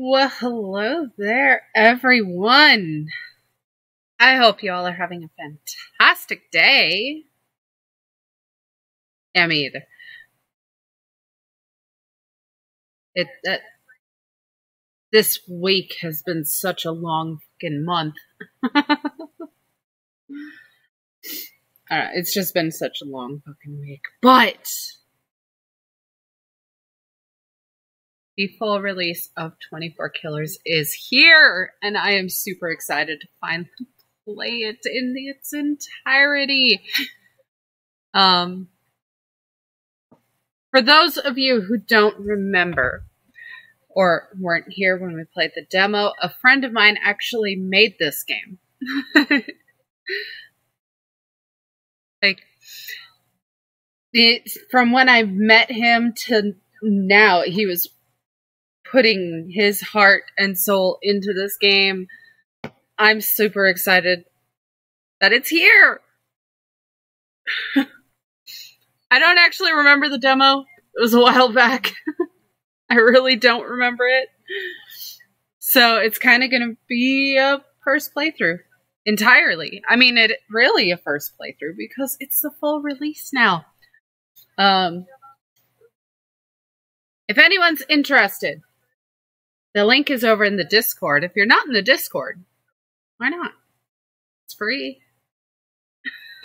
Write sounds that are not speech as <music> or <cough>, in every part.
Well, hello there, everyone. I hope you all are having a fantastic day. Yeah, me either. It that this week has been such a long fucking month. <laughs> Uh, it's just been such a long fucking week. But the full release of 24 Killers is here, and I am super excited to finally play it in its entirety. Um, for those of you who don't remember or weren't here when we played the demo, a friend of mine actually made this game. <laughs> like it, from when I met him to now, he was putting his heart and soul into this game. I'm super excited that it's here. <laughs> I don't actually remember the demo. It was a while back. <laughs> I really don't remember it. So it's kind of going to be a first playthrough entirely. I mean, it really a first playthrough because it's the full release now. Um, if anyone's interested, the link is over in the Discord. If you're not in the Discord, why not? It's free. <laughs>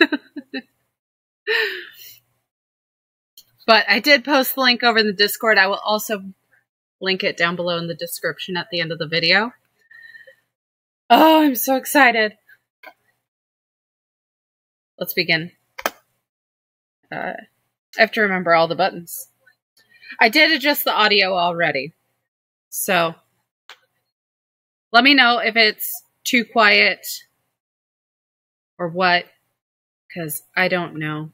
but I did post the link over in the Discord. I will also link it down below in the description at the end of the video. Oh, I'm so excited. Let's begin. Uh, I have to remember all the buttons. I did adjust the audio already. So let me know if it's too quiet or what, because I don't know.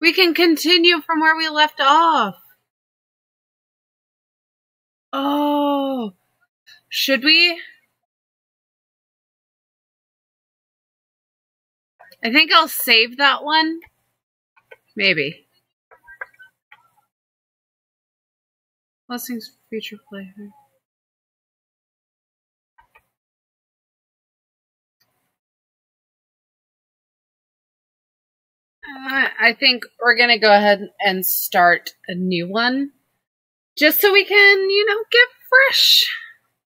We can continue from where we left off. Oh, should we? I think I'll save that one. Maybe. Blessings future play. Uh, I think we're going to go ahead and start a new one. Just so we can, you know, get fresh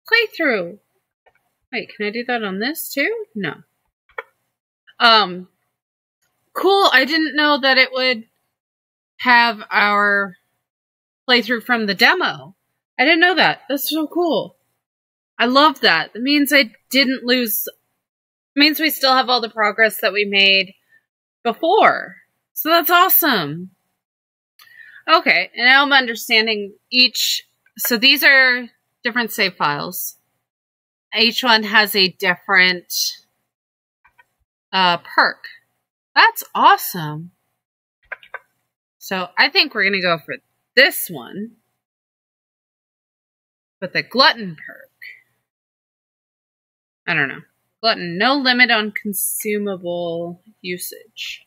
playthrough. Wait, can I do that on this too? No. Um, cool. I didn't know that it would have our playthrough from the demo. I didn't know that. That's so cool. I love that. It means I didn't lose. It means we still have all the progress that we made before. So that's awesome. Okay, and now I'm understanding each. So these are different save files. Each one has a different uh, perk. That's awesome. So I think we're going to go for this one with the glutton perk. I don't know. Glutton, no limit on consumable usage.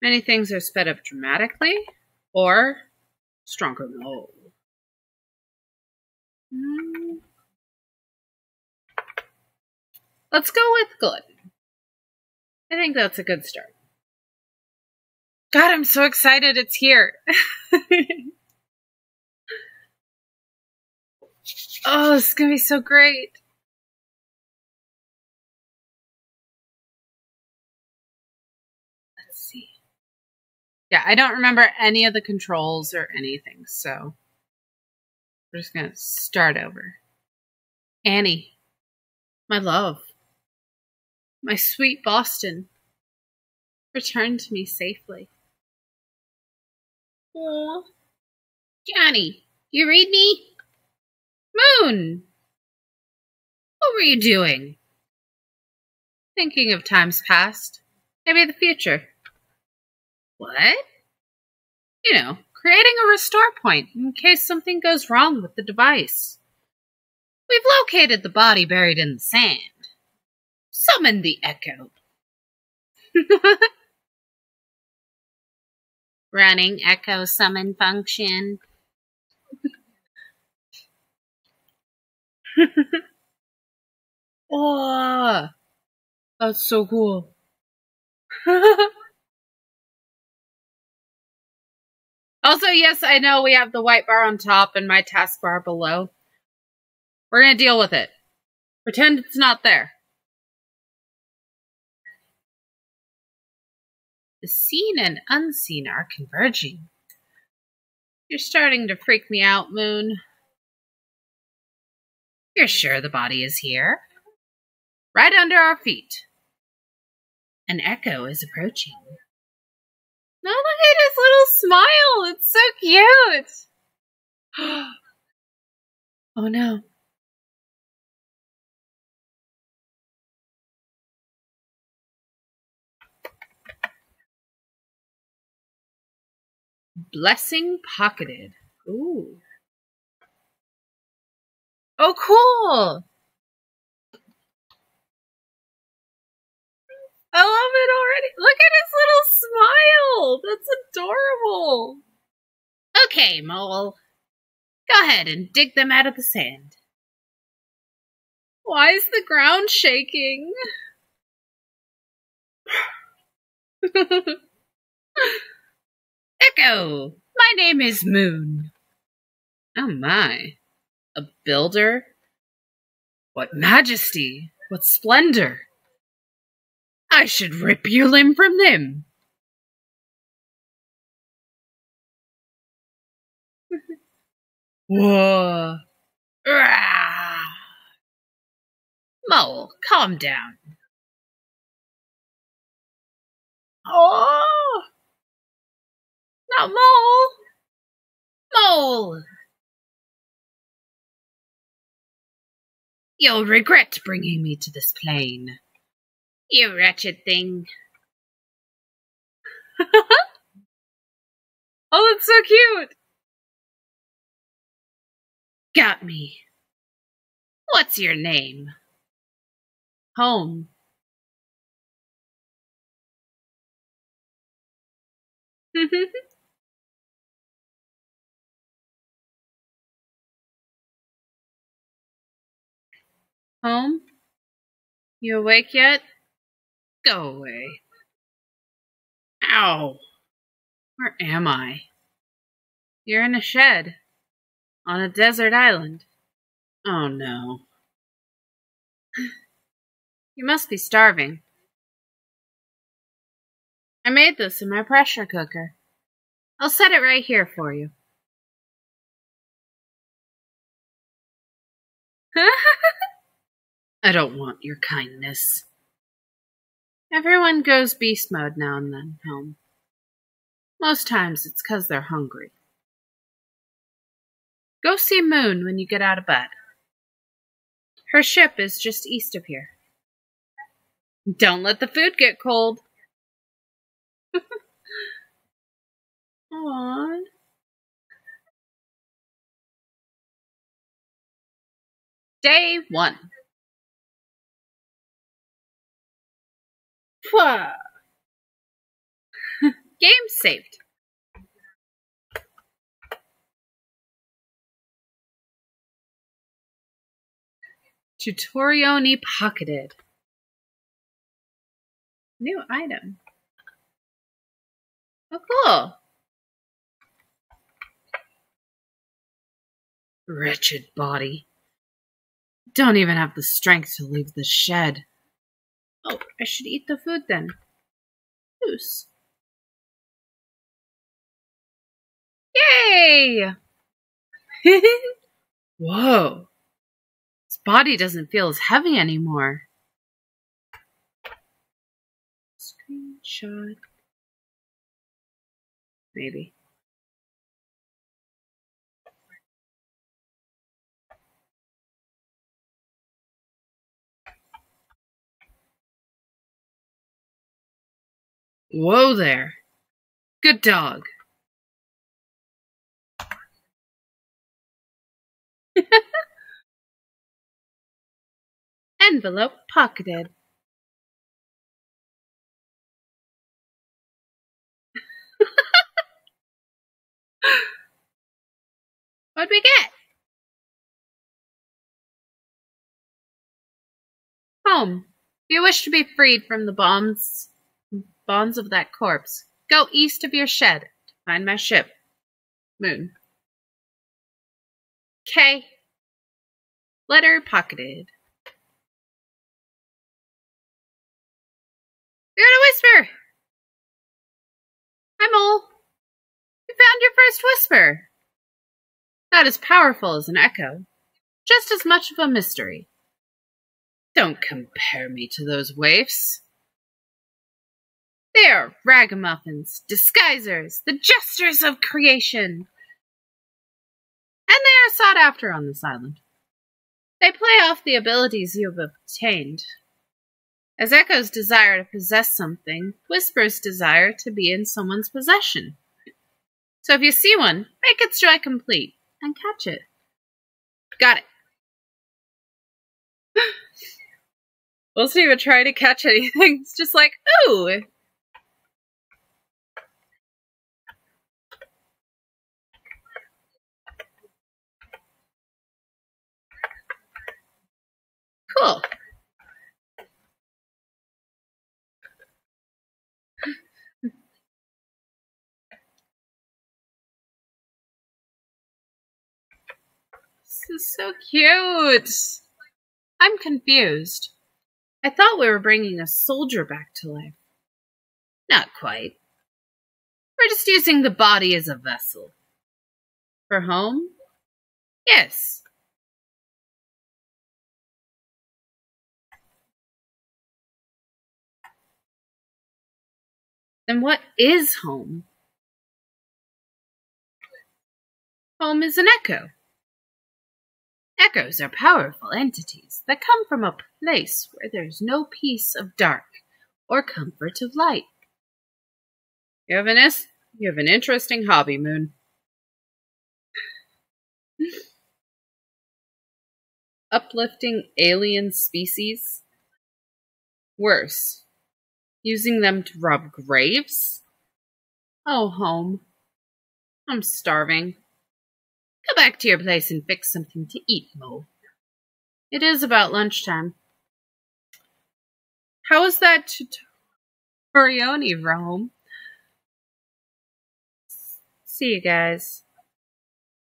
Many things are sped up dramatically or stronger no. Mm. Let's go with glutton. I think that's a good start. God, I'm so excited it's here. <laughs> oh, this is going to be so great. Let's see. Yeah, I don't remember any of the controls or anything, so we're just going to start over. Annie, my love, my sweet Boston, return to me safely. Johnny, you read me? Moon! What were you doing? Thinking of times past. Maybe the future. What? You know, creating a restore point in case something goes wrong with the device. We've located the body buried in the sand. Summon the echo. <laughs> running echo summon function. <laughs> oh, that's so cool. <laughs> also, yes, I know we have the white bar on top and my taskbar below. We're going to deal with it. Pretend it's not there. The seen and unseen are converging. You're starting to freak me out, Moon. You're sure the body is here? Right under our feet. An echo is approaching. No, look at his little smile. It's so cute. <gasps> oh no. Blessing pocketed. Ooh. Oh, cool. I love it already. Look at his little smile. That's adorable. Okay, Mole. Go ahead and dig them out of the sand. Why is the ground shaking? <laughs> Echo! My name is Moon. Oh my. A builder? What majesty! What splendor! I should rip you limb from limb. <laughs> Whoa. Rah. Mole, calm down. Oh! Not Mole! Mole! You'll regret bringing me to this plane. You wretched thing. <laughs> oh, that's so cute! Got me. What's your name? Home. <laughs> Home? You awake yet? Go away. Ow! Where am I? You're in a shed. On a desert island. Oh no. <sighs> You must be starving. I made this in my pressure cooker. I'll set it right here for you. <laughs> I don't want your kindness. Everyone goes beast mode now and then, home. Most times it's 'cause they're hungry. Go see Moon when you get out of bed. Her ship is just east of here. Don't let the food get cold. <laughs> Aww. Day one. <laughs> Game saved. Tutorioni pocketed. New item. Oh, cool. Wretched body. Don't even have the strength to leave the shed. Oh, I should eat the food then. Goose. Yay! <laughs> Whoa. His body doesn't feel as heavy anymore. Screenshot. Maybe. Whoa there. Good dog. <laughs> Envelope pocketed. <laughs> What'd we get? Home. You wish to be freed from the bonds, bonds of that corpse, go east of your shed to find my ship. Moon. K. Letter pocketed. You got a whisper! Hi, Mole. You found your first whisper. Not as powerful as an echo, just as much of a mystery. Don't compare me to those waifs. They are ragamuffins, disguisers, the jesters of creation. And they are sought after on this island. They play off the abilities you have obtained. As echoes desire to possess something, whispers desire to be in someone's possession. So if you see one, make its joy complete and catch it. Got it. we'll see if it try to catch anything. It's just like, ooh. Cool. This is so cute. I'm confused. I thought we were bringing a soldier back to life. Not quite. We're just using the body as a vessel. For home? Yes. Then what is home? Home is an echo. Echoes are powerful entities that come from a place where there's no peace of dark or comfort of light. You have an, is- you have an interesting hobby, Moon. <laughs> Uplifting alien species? Worse, using them to rob graves? Oh, home. I'm starving. Go back to your place and fix something to eat, Mo. It is about lunchtime. How is that tutorioni, Rome? See you guys.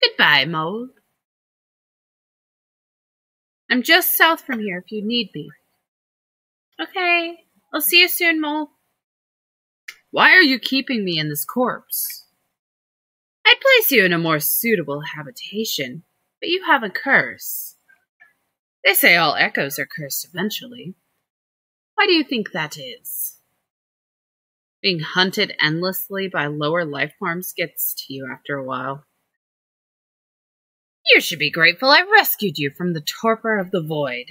Goodbye, Mo. I'm just south from here if you need me. Okay, I'll see you soon, Mole. Why are you keeping me in this corpse? I'd place you in a more suitable habitation, but you have a curse. They say all echoes are cursed eventually. Why do you think that is? Being hunted endlessly by lower life forms gets to you after a while. You should be grateful I rescued you from the torpor of the void.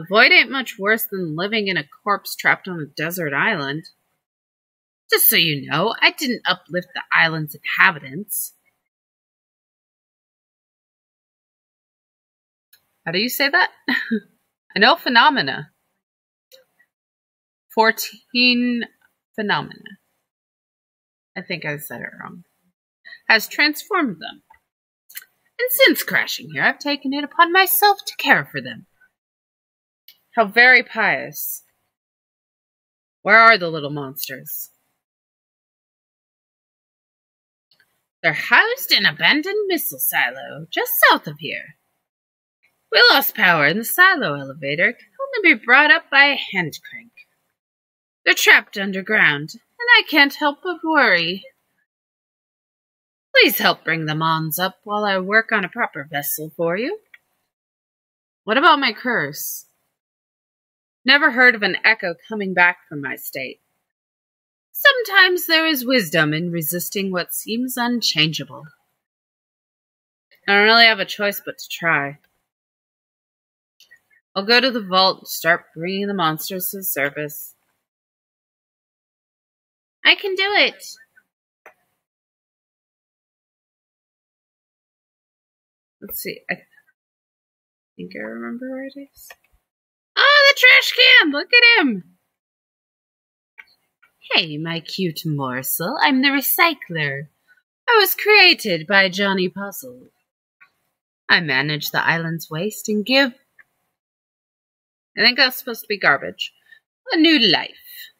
The void ain't much worse than living in a corpse trapped on a desert island. Just so you know, I didn't uplift the island's inhabitants. How do you say that? <laughs> I know phenomena. 14 phenomena. I think I said it wrong. Has transformed them. And since crashing here, I've taken it upon myself to care for them. How very pious. Where are the little monsters? They're housed in an abandoned missile silo just south of here. We lost power and the silo elevator can only be brought up by a hand crank. They're trapped underground, and I can't help but worry. Please help bring the Mons up while I work on a proper vessel for you. What about my curse? Never heard of an echo coming back from my state. Sometimes there is wisdom in resisting what seems unchangeable. I don't really have a choice but to try. I'll go to the vault and start bringing the monsters to the surface. I can do it. Let's see. I think I remember where it is. The trash can! Look at him! Hey, my cute morsel, I'm the recycler. I was created by Johnny Puzzle. I manage the island's waste and give I think that's supposed to be garbage. A new life.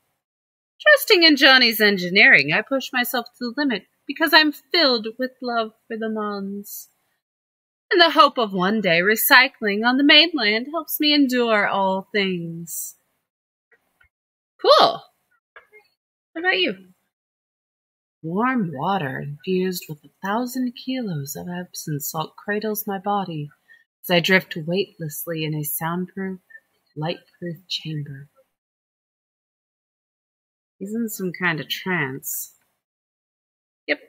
Trusting in Johnny's engineering, I push myself to the limit because I'm filled with love for the Mons. And the hope of one day recycling on the mainland helps me endure all things. Cool. What about you? Warm water infused with a thousand kilos of Epsom salt cradles my body as I drift weightlessly in a soundproof, lightproof chamber. He's in some kind of trance. Yep.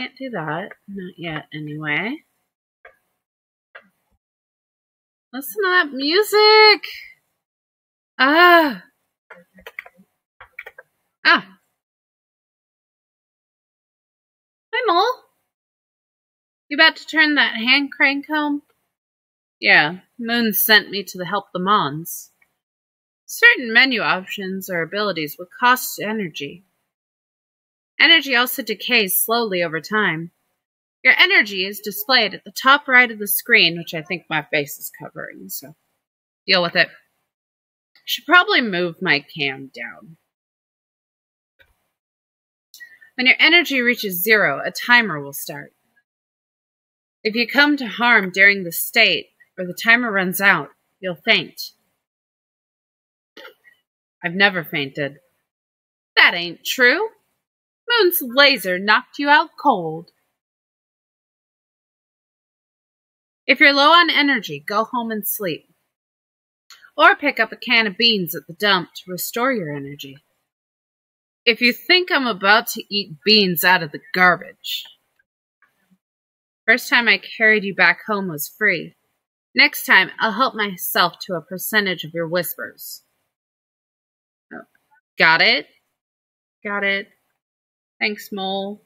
Can't do that. Not yet, anyway. Listen to that music! Ah! Ah! Hi, Mole. You about to turn that hand crank home? Yeah, Moon sent me to help the Mons. Certain menu options or abilities would cost energy. Energy also decays slowly over time. Your energy is displayed at the top right of the screen, which I think my face is covering, so deal with it. Should probably move my cam down. When your energy reaches zero, a timer will start. If you come to harm during the state, or the timer runs out, you'll faint. I've never fainted. That ain't true. Moon's laser knocked you out cold. If you're low on energy, go home and sleep. Or pick up a can of beans at the dump to restore your energy. If you think I'm about to eat beans out of the garbage. First time I carried you back home was free. Next time, I'll help myself to a percentage of your whispers. Oh, got it? Got it. Thanks, Mole.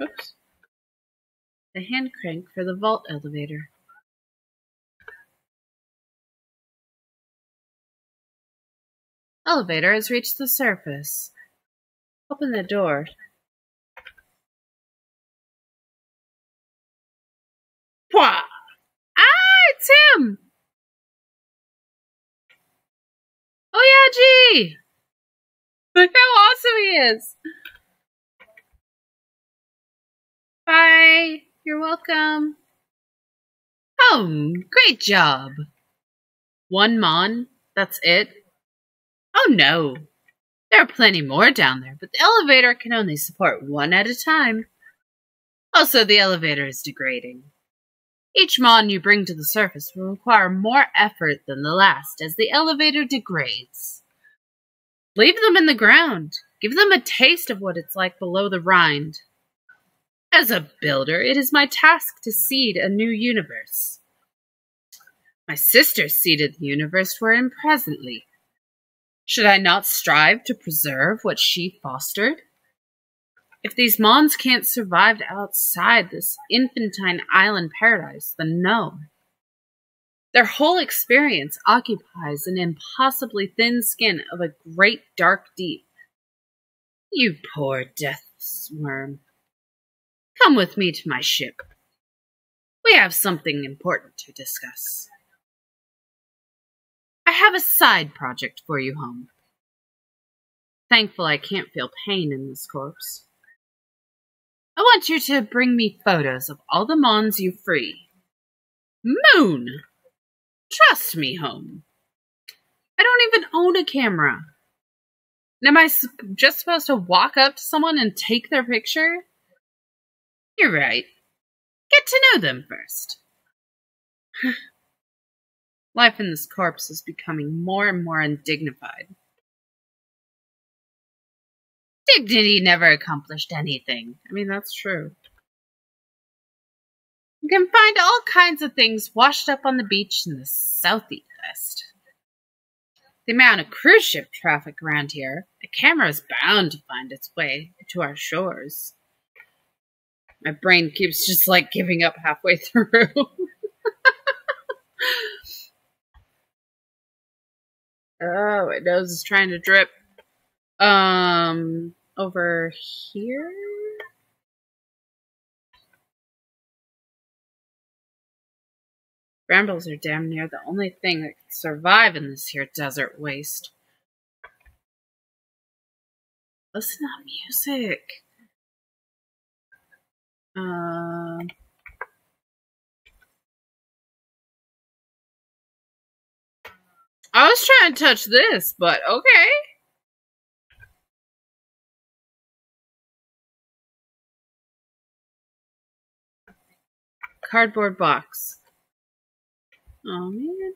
Oops. The hand crank for the vault elevator. Elevator has reached the surface. Open the door Pwah! Ah, it's him! Oh yeah, gee! Look how awesome he is! Bye. You're welcome. Oh, great job. One Mon? That's it? Oh no. There are plenty more down there, but the elevator can only support one at a time. Also, the elevator is degrading. Each mon you bring to the surface will require more effort than the last as the elevator degrades. Leave them in the ground. Give them a taste of what it's like below the rind. As a builder, it is my task to seed a new universe. My sister seeded the universe we're presently. Should I not strive to preserve what she fostered? If these Mons can't survive outside this infantine island paradise, then no. Their whole experience occupies an impossibly thin skin of a great dark deep. You poor death worm. Come with me to my ship. We have something important to discuss. I have a side project for you home. Thankful I can't feel pain in this corpse. I want you to bring me photos of all the Mons you free. Moon! Trust me, home. I don't even own a camera. And Am I just supposed to walk up to someone and take their picture? You're right. Get to know them first. <sighs> Life in this corpse is becoming more and more undignified. Dignity never accomplished anything. I mean, that's true. You can find all kinds of things washed up on the beach in the southeast. The amount of cruise ship traffic around here, a camera is bound to find its way to our shores. My brain keeps just like giving up halfway <laughs> through. <laughs> oh, my nose is trying to drip. Um, over here. Brambles are damn near the only thing that can survive in this here desert waste. Listen to music. Um. I was trying to touch this, but okay. Cardboard box. Oh man.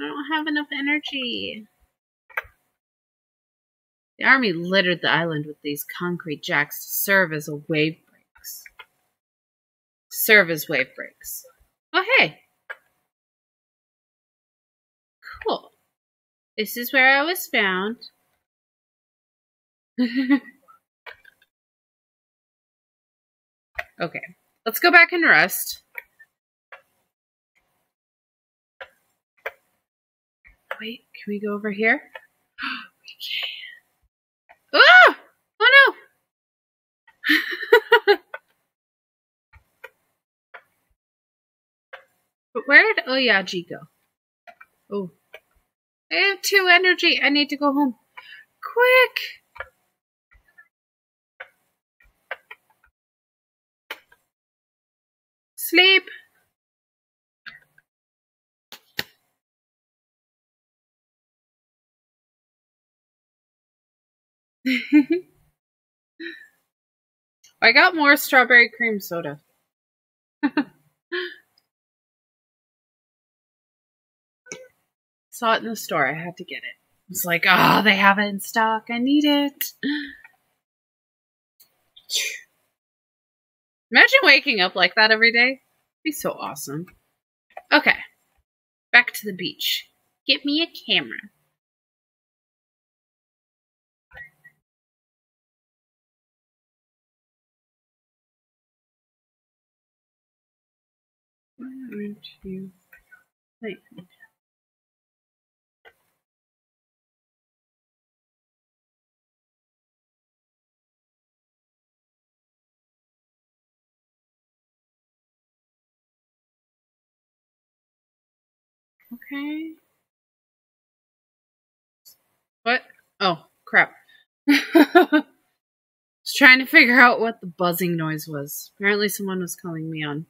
I don't have enough energy. The army littered the island with these concrete jacks to serve as a wave breaks. Serve as wave breaks. Oh hey. Cool. This is where I was found. <laughs> okay. Let's go back and rest. Wait, can we go over here? <gasps> we can. Ah! Oh no! <laughs> but where did Oyaji go? Oh. I have two energy. I need to go home. Quick! Sleep! <laughs> I got more strawberry cream soda. Saw it in the store. I had to get it. It's like, oh, they have it in stock. I need it. Imagine waking up like that every day. Be so awesome. Okay. Back to the beach. Get me a camera. Why aren't you? Okay. What? Oh, crap. <laughs> I was trying to figure out what the buzzing noise was. Apparently someone was calling me on.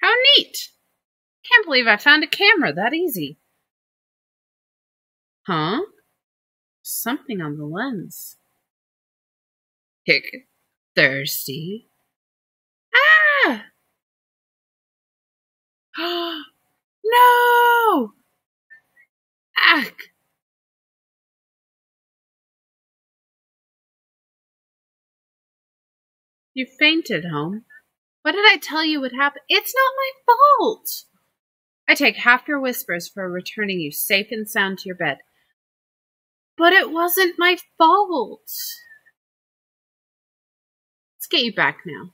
How neat! Can't believe I found a camera that easy. Huh? Something on the lens. Hick. Thirsty. Ah! <gasps> no! Ack! You fainted, home. What did I tell you would happen? It's not my fault! I take half your whispers for returning you safe and sound to your bed. But it wasn't my fault. Let's get you back now.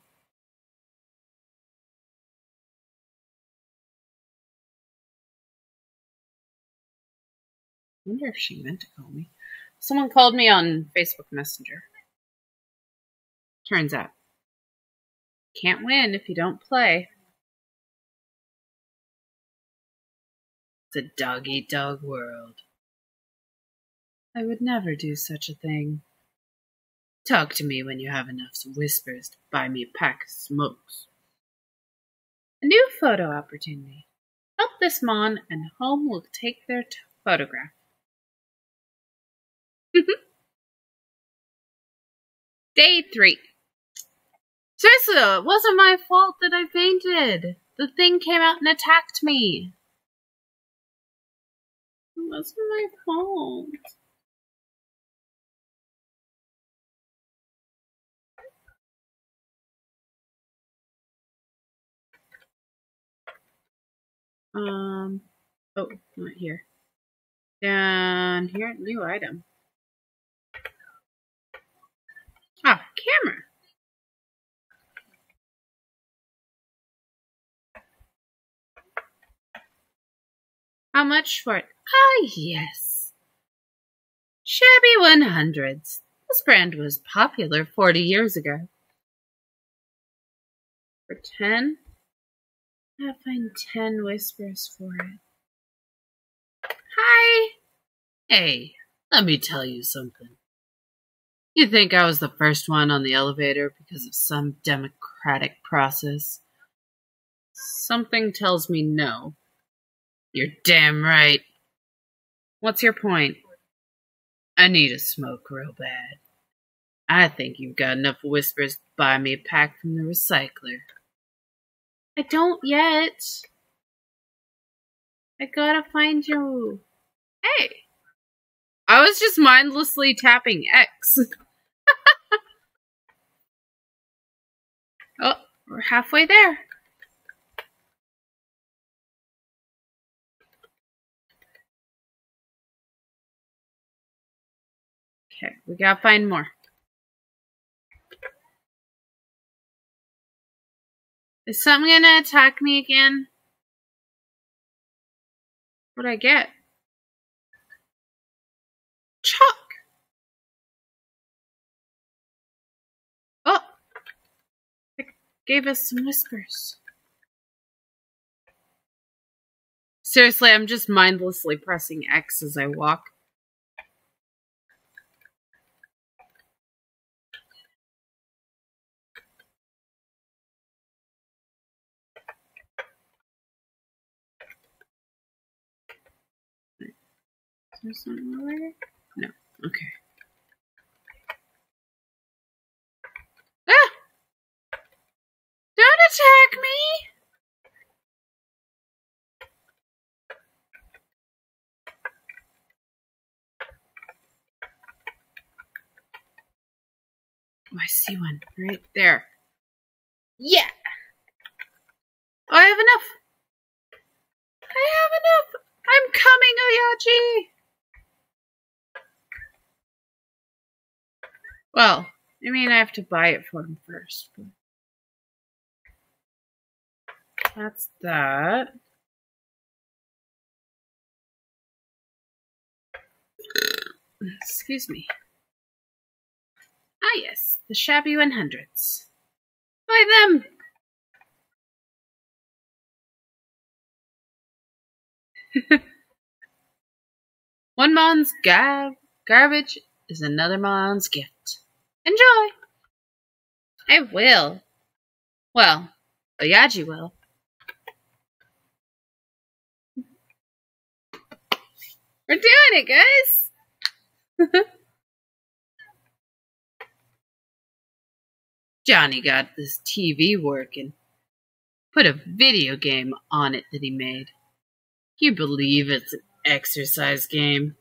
Wonder if she meant to call me. Someone called me on Facebook Messenger. Turns out, can't win if you don't play. It's a dog eat dog world. I would never do such a thing. Talk to me when you have enough whispers to buy me a pack of smokes. A new photo opportunity. Help this mon and home will take their t- photograph. Day three. Seriously, it wasn't my fault that I fainted. The thing came out and attacked me. It wasn't my fault. Um, oh, not here. Down here, new item. Ah, camera. How much for it? Ah, yes. Shabby 100s. This brand was popular 40 years ago. For 10? I gotta find 10 whispers for it. Hi! Hey, let me tell you something. You think I was the first one on the elevator because of some democratic process? Something tells me no. You're damn right. What's your point? I need a smoke real bad. I think you've got enough whispers to buy me a pack from the recycler. I don't yet. I gotta find you. Hey! I was just mindlessly tapping X. <laughs> oh, we're halfway there. Okay, we gotta find more. Is something gonna attack me again? What'd I get? Chuck! Oh! It gave us some whispers. Seriously, I'm just mindlessly pressing X as I walk. there something over? No. Okay. Ah! Don't attack me! Oh, I see one right there. Yeah! Oh, I have enough! I have enough! I'm coming, Oyaji! Well, I mean, I have to buy it for him first. That's that. Excuse me. Ah, yes, the shabby 100s. Buy them! <laughs> One man's gar- garbage is another man's gift. Enjoy! I will. Well, Oyaji will. We're doing it, guys! <laughs> Johnny got this TV working. Put a video game on it that he made. You believe it's an exercise game?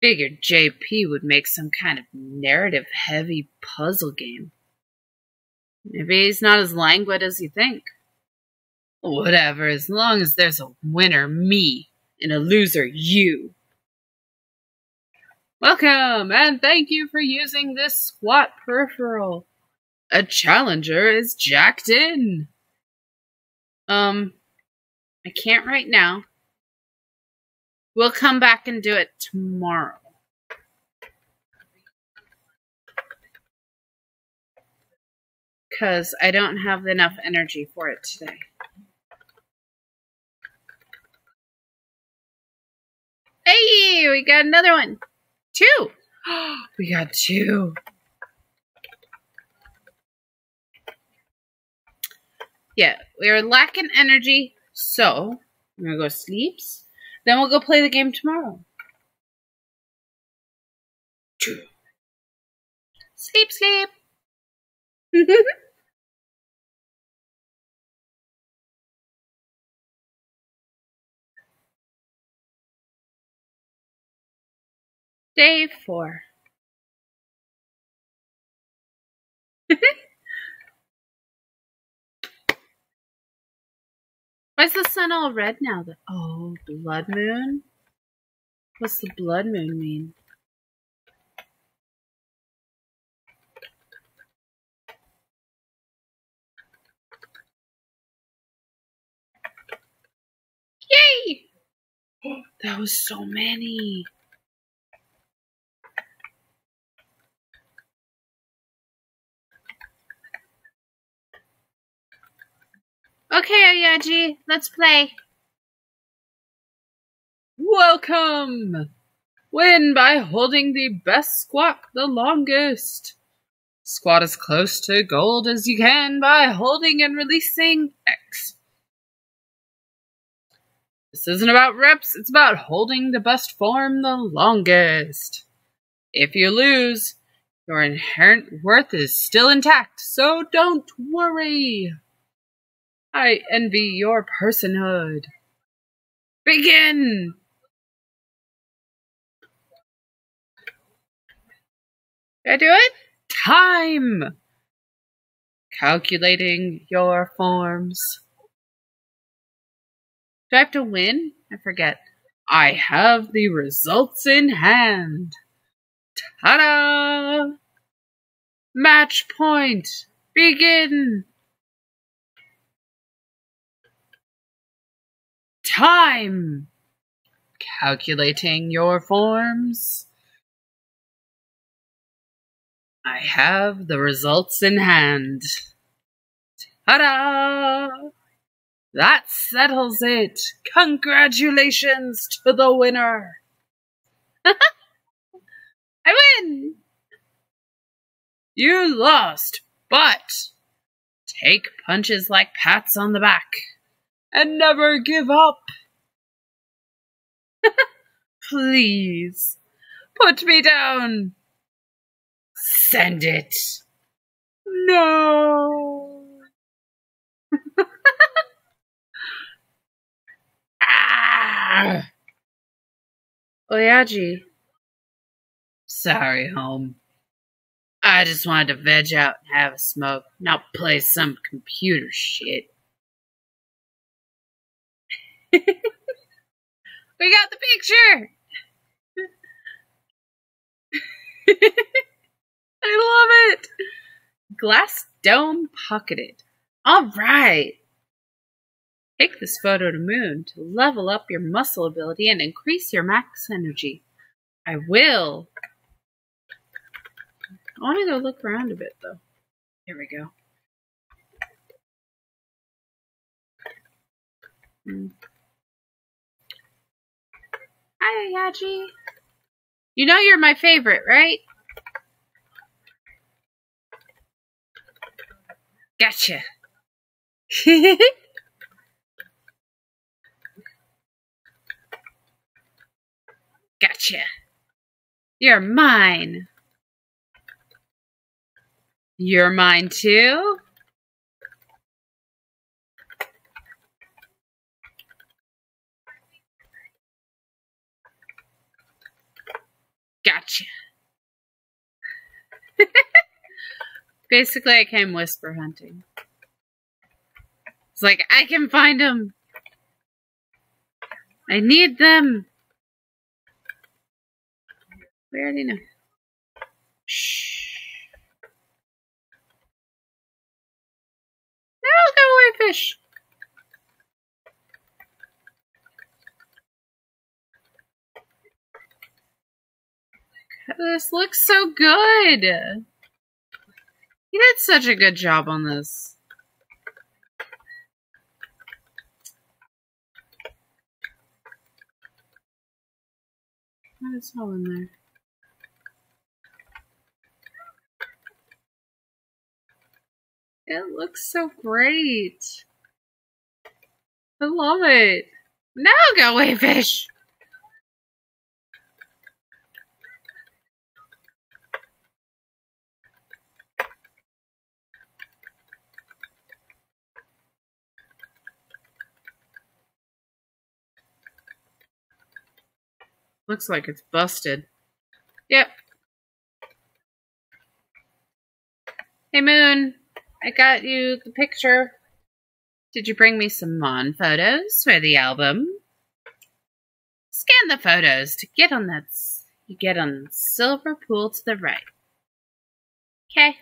Figured JP would make some kind of narrative heavy puzzle game. Maybe he's not as languid as you think. Whatever, as long as there's a winner, me, and a loser, you. Welcome, and thank you for using this squat peripheral. A challenger is jacked in. Um, I can't right now. We'll come back and do it tomorrow. Because I don't have enough energy for it today. Hey, we got another one. Two. <gasps> we got two. Yeah, we are lacking energy, so I'm gonna go sleeps. Then we'll go play the game tomorrow. Two. Sleep, sleep. <laughs> Day four. <laughs> Why is the sun all red now? The oh, blood moon? What's the blood moon mean? Yay! <gasps> That was so many. Okay, Oyaji, let's play. Welcome! Win by holding the best squat the longest. Squat as close to gold as you can by holding and releasing X. This isn't about reps, it's about holding the best form the longest. If you lose, your inherent worth is still intact, so don't worry. I envy your personhood. Begin! Did I do it? Time! Calculating your forms. Do I have to win? I forget. I have the results in hand. Ta-da! Match point! Begin! Time! Calculating your forms. I have the results in hand. Ta-da! That settles it. Congratulations to the winner. <laughs> I win. You lost, but take punches like pats on the back and never give up. <laughs> Please, put me down. Send it. No. ah! <laughs> Oyaji. Sorry, home. I just wanted to veg out and have a smoke, not play some computer shit. <laughs> we got the picture! <laughs> I love it! Glass dome pocketed. All right. Take this photo to Moon to level up your muscle ability and increase your max energy. I will. I want to go look around a bit though. Here we go. Hmm. Hi, Yaji. You know you're my favorite, right? Gotcha. <laughs> gotcha. You're mine. You're mine too? Gotcha. Basically, I came whisper hunting. It's like, I can find them. I need them. We already know. Shh. No, go away, fish. This looks so good. He did such a good job on this. Is all in there? It looks so great. I love it. Now go away, fish. Looks like it's busted. Yep. Hey, Moon. I got you the picture. Did you bring me some Mon photos for the album? Scan the photos to get on that. You get on silver pool to the right. Okay.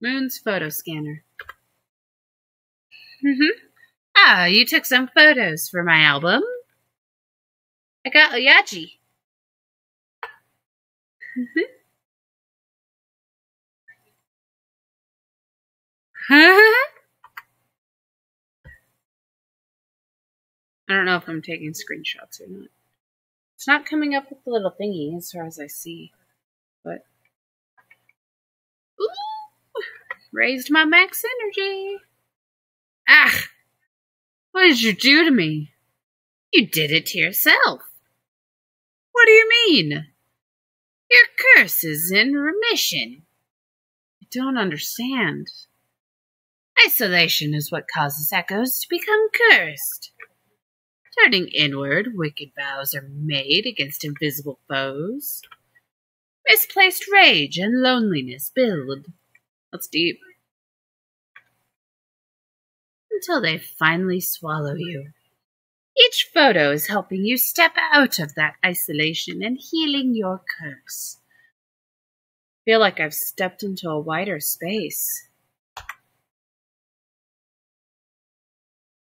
Moon's photo scanner. Mm-hmm. Ah, you took some photos for my album. I got Oyaji. <laughs> I don't know if I'm taking screenshots or not. It's not coming up with the little thingy as far as I see. But. Ooh! Raised my max energy. Ah! What did you do to me? You did it to yourself. What do you mean? Your curse is in remission. I don't understand. Isolation is what causes echoes to become cursed. Turning inward, wicked vows are made against invisible foes. Misplaced rage and loneliness build. That's deep. Until they finally swallow you. Each photo is helping you step out of that isolation and healing your curse. I feel like I've stepped into a wider space.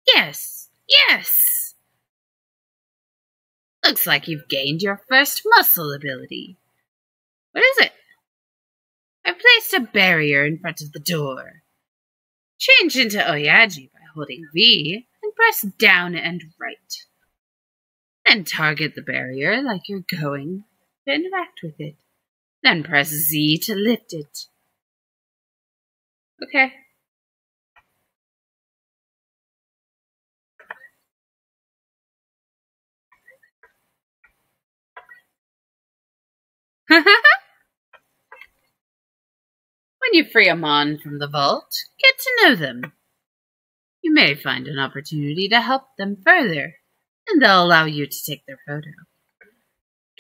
Yes, yes. Looks like you've gained your first muscle ability. What is it? I've placed a barrier in front of the door. Change into Oyaji by holding V press down and right. Then target the barrier like you're going to interact with it. Then press Z to lift it. Okay. <laughs> when you free a Mon from the vault, get to know them. You may find an opportunity to help them further, and they'll allow you to take their photo.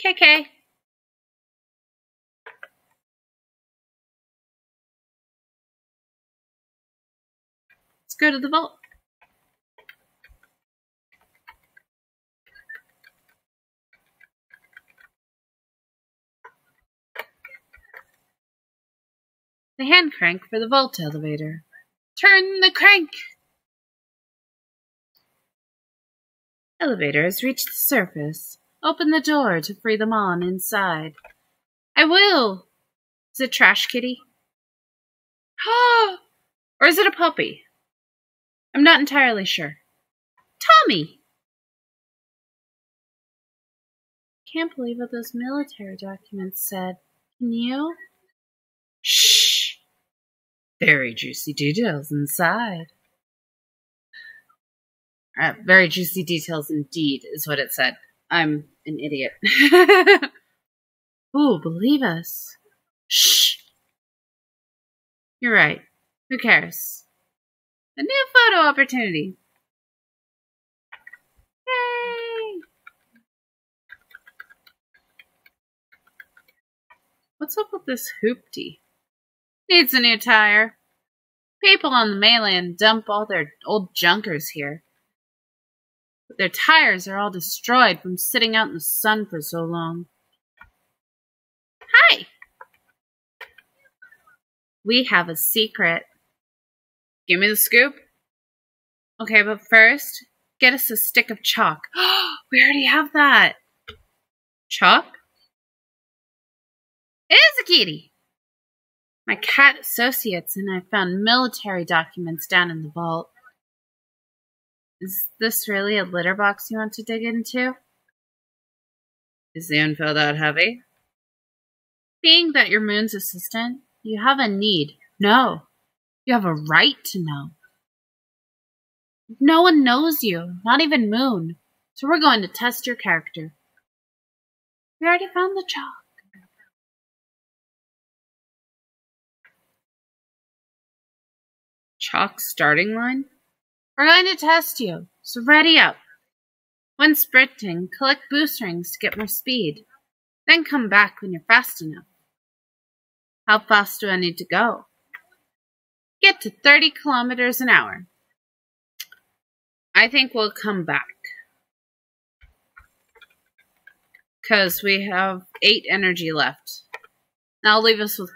KK. Let's go to the vault. The hand crank for the vault elevator. Turn the crank! Elevator has reached the surface. Open the door to free them Mon inside. I will! Is it Trash Kitty? <gasps> or is it a puppy? I'm not entirely sure. Tommy! Can't believe what those military documents said. Can you? Shh! Very juicy details inside. Uh, very juicy details indeed, is what it said. I'm an idiot. <laughs> Ooh, believe us. Shh. You're right. Who cares? A new photo opportunity. Yay! What's up with this hoopty? Needs a new tire. People on the mainland dump all their old junkers here. But their tires are all destroyed from sitting out in the sun for so long. Hi! We have a secret. Give me the scoop. Okay, but first, get us a stick of chalk. <gasps> we already have that. Chalk? It is a kitty. My cat associates and I found military documents down in the vault. Is this really a litter box you want to dig into? Is the info that heavy? Being that you're Moon's assistant, you have a need. No, you have a right to know. No one knows you, not even Moon, so we're going to test your character. We already found the chalk. Chalk starting line? We're going to test you, so ready up. When sprinting, collect boost rings to get more speed. Then come back when you're fast enough. How fast do I need to go? Get to 30 kilometers an hour. I think we'll come back. Because we have 8 energy left. That'll leave us with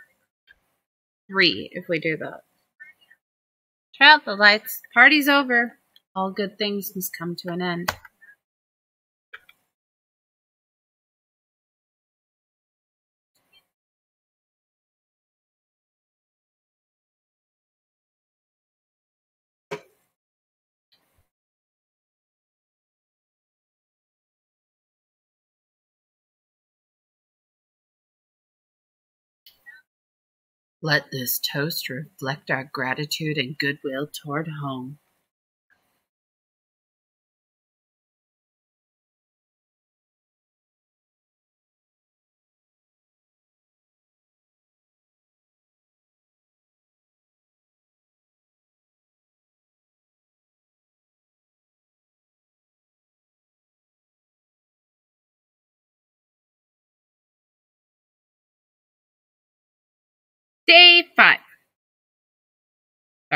3 if we do that. Turn out the lights. The party's over. All good things must come to an end. Let this toast reflect our gratitude and goodwill toward home.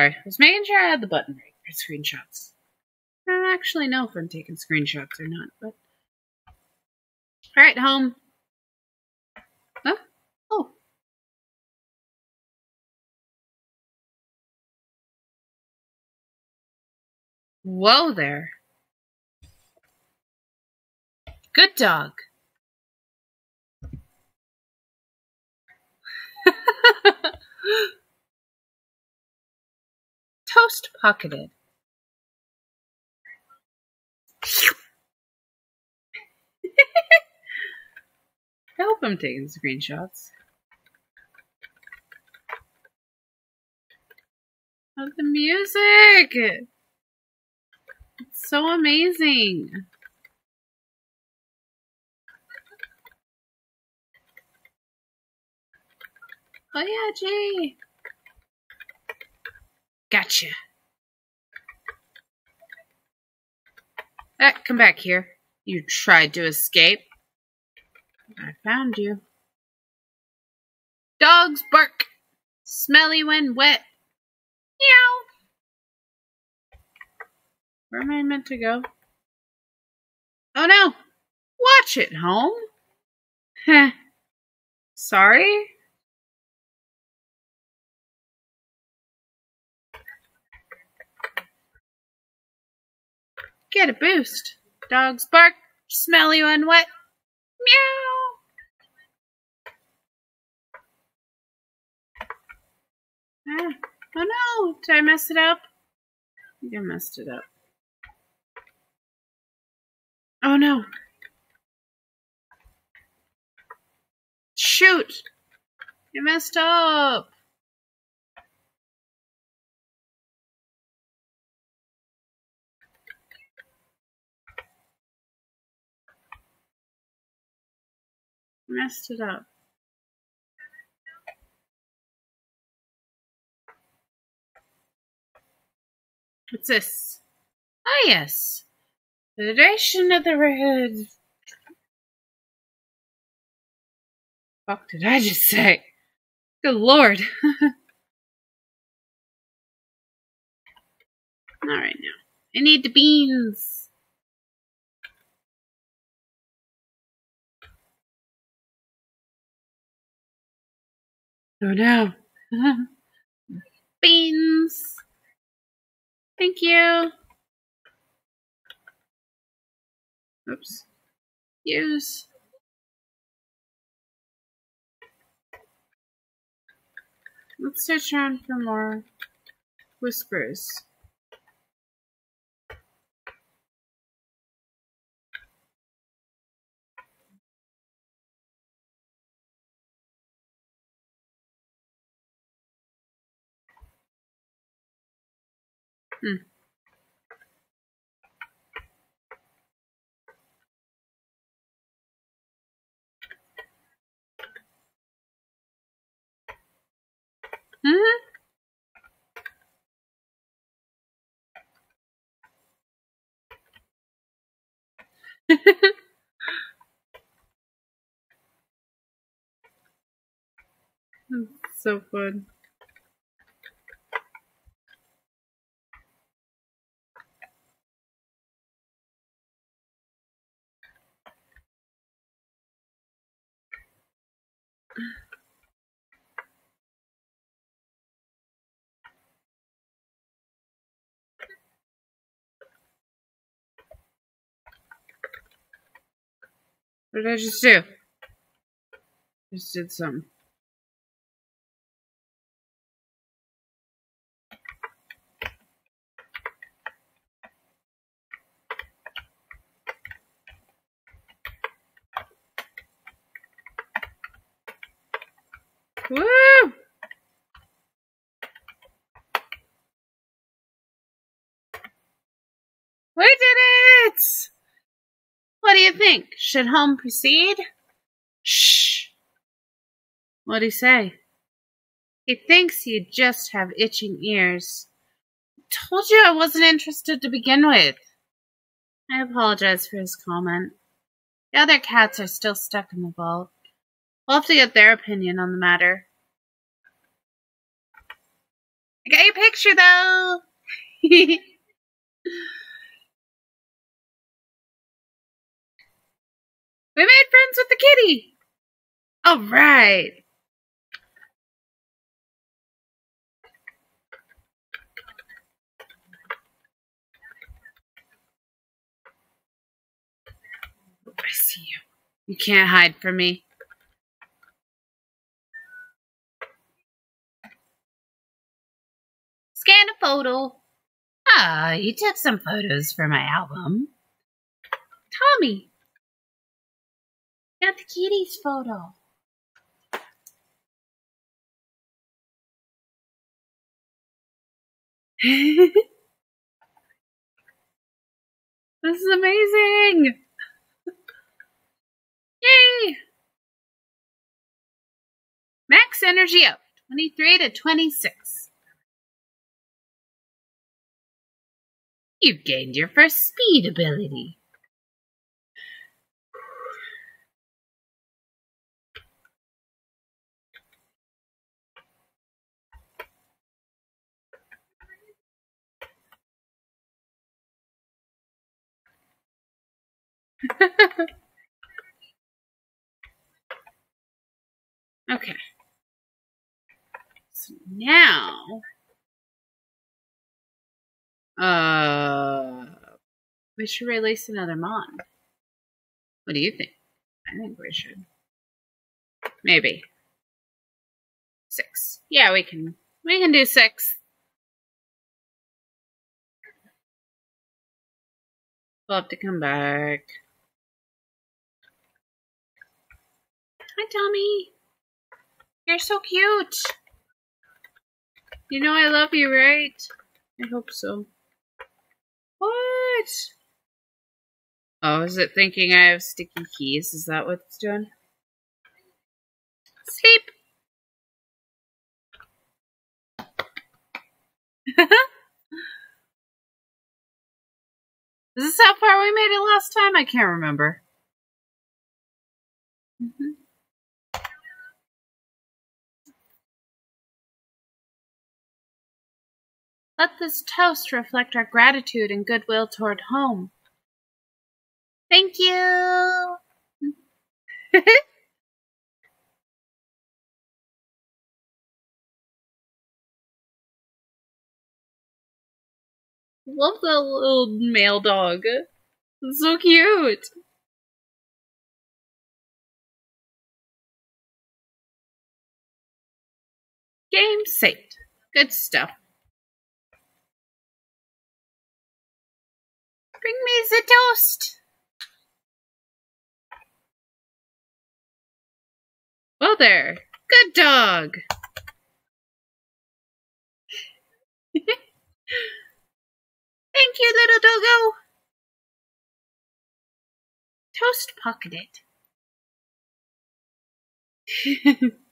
Sorry, I was making sure I had the button right for screenshots. I don't actually know if I'm taking screenshots or not, but. Alright, home. Huh? Oh. Whoa there. Good dog. <laughs> Toast pocketed. <laughs> I hope I'm taking screenshots. Of the music! It's so amazing. Oh yeah, Jay. Gotcha. Ah, come back here. You tried to escape. I found you. Dogs bark. Smelly when wet. Meow. Where am I meant to go? Oh no! Watch it, home. Heh. <laughs> Sorry? Get a boost. Dogs bark, smell you and wet. Meow. Ah, oh no, did I mess it up? I think I messed it up. Oh no. Shoot! You messed up! Messed it up. What's this? Ah, yes. Federation of the Red. Fuck did I just say? Good lord. <laughs> Alright now. I need the beans. Oh no. Beans. Thank you. Oops. Use. Let's search around for more whispers. <laughs> Hmm. Hmm? so fun. What did I just do? Just did some. Woo! We did it! What do you think? Should home proceed? Shh. What'd he say? He thinks you just have itching ears. Told you I wasn't interested to begin with. I apologize for his comment. The other cats are still stuck in the vault. We'll have to get their opinion on the matter. I got your picture though! <laughs> we made friends with the kitty! Alright! I see you. You can't hide from me. Scan a photo. Ah, you took some photos for my album. Tommy. The kitty's photo. <laughs> this is amazing. Yay! Max energy up, 23 to 26. You've gained your first speed ability. <laughs> Okay. So now, uh, we should release another mon. What do you think? I think we should. Maybe. Six. Yeah, we can, we can do six. We'll have to come back. Hi, Tommy. You're so cute. You know I love you, right? I hope so. What? Oh, is it thinking I have sticky keys? Is that what it's doing? Sleep. <laughs> Is this how far we made it last time? I can't remember. Mm -hmm. Let this toast reflect our gratitude and goodwill toward home. Thank you. <laughs> Love that little male dog. So cute. Game saved. Good stuff. Bring me the toast. Well there. Good dog. <laughs> Thank you, little doggo. Toast pocketed. <laughs>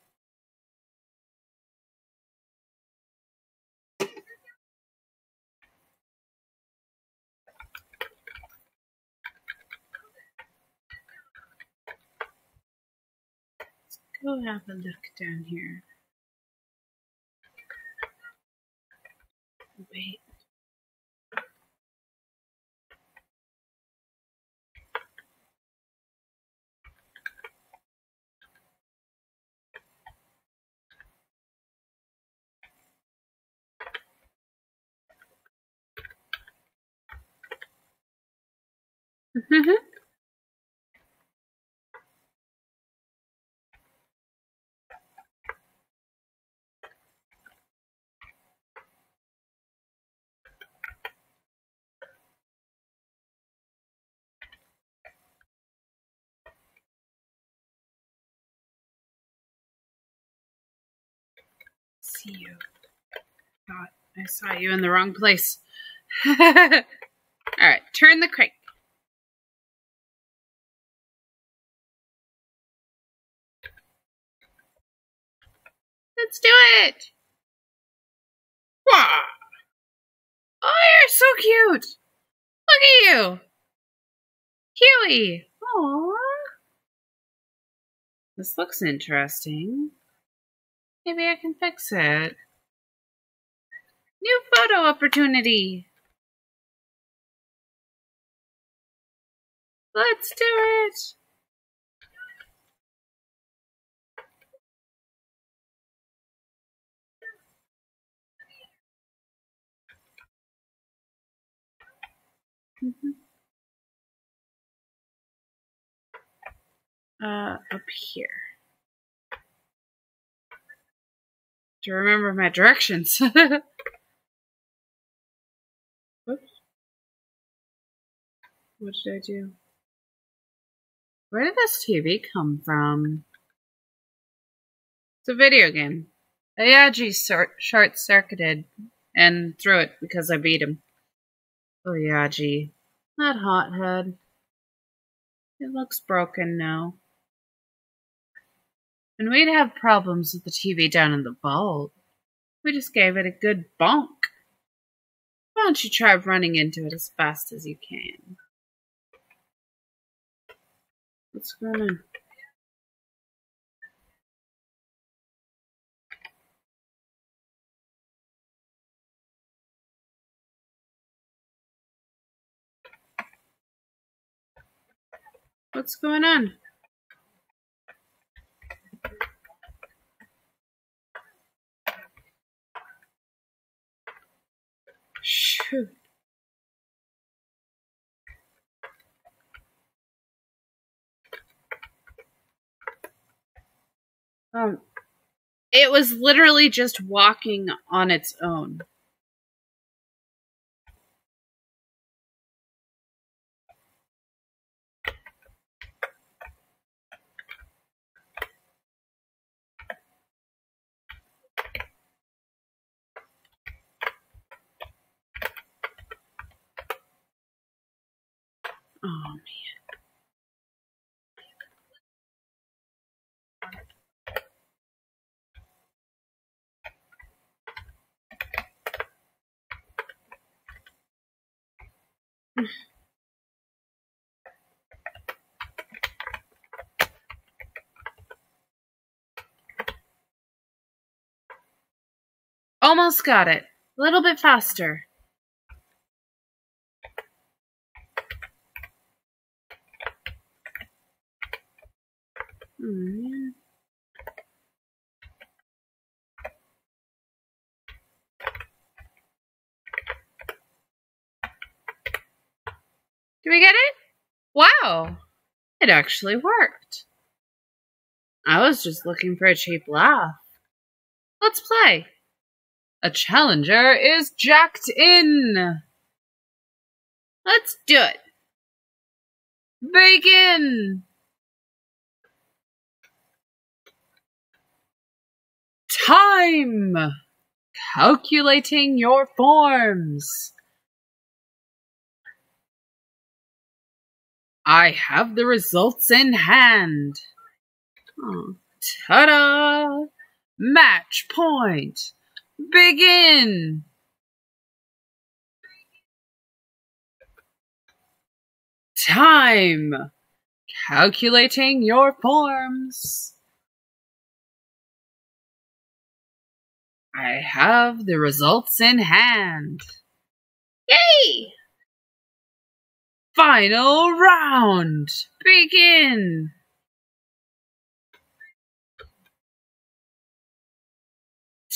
go have a look down here. Wait. Mm-hmm. <laughs> see you. God, I saw you in the wrong place. <laughs> All right, turn the crank. Let's do it. Wah. Oh, you're so cute. Look at you. Huey. Aww. This looks interesting. Maybe I can fix it. New photo opportunity. Let's do it. Mm-hmm. Uh, up here. To remember my directions. <laughs> Oops. What did I do? Where did this TV come from? It's a video game. Oyaji short circuited and threw it because I beat him. Oh, Oyaji. That hothead. It looks broken now. And we'd have problems with the TV down in the vault. We just gave it a good bonk. Why don't you try running into it as fast as you can? What's going on? What's going on? Um, it was literally just walking on its own. Oh man. Almost got it. A little bit faster. Do we get it? Wow, it actually worked. I was just looking for a cheap laugh. Let's play. A challenger is jacked in. Let's do it. Begin. Time! Calculating your forms. I have the results in hand. Oh, ta-da! Match point. Begin. Time. Calculating your forms. I have the results in hand. Yay! Final round! Begin!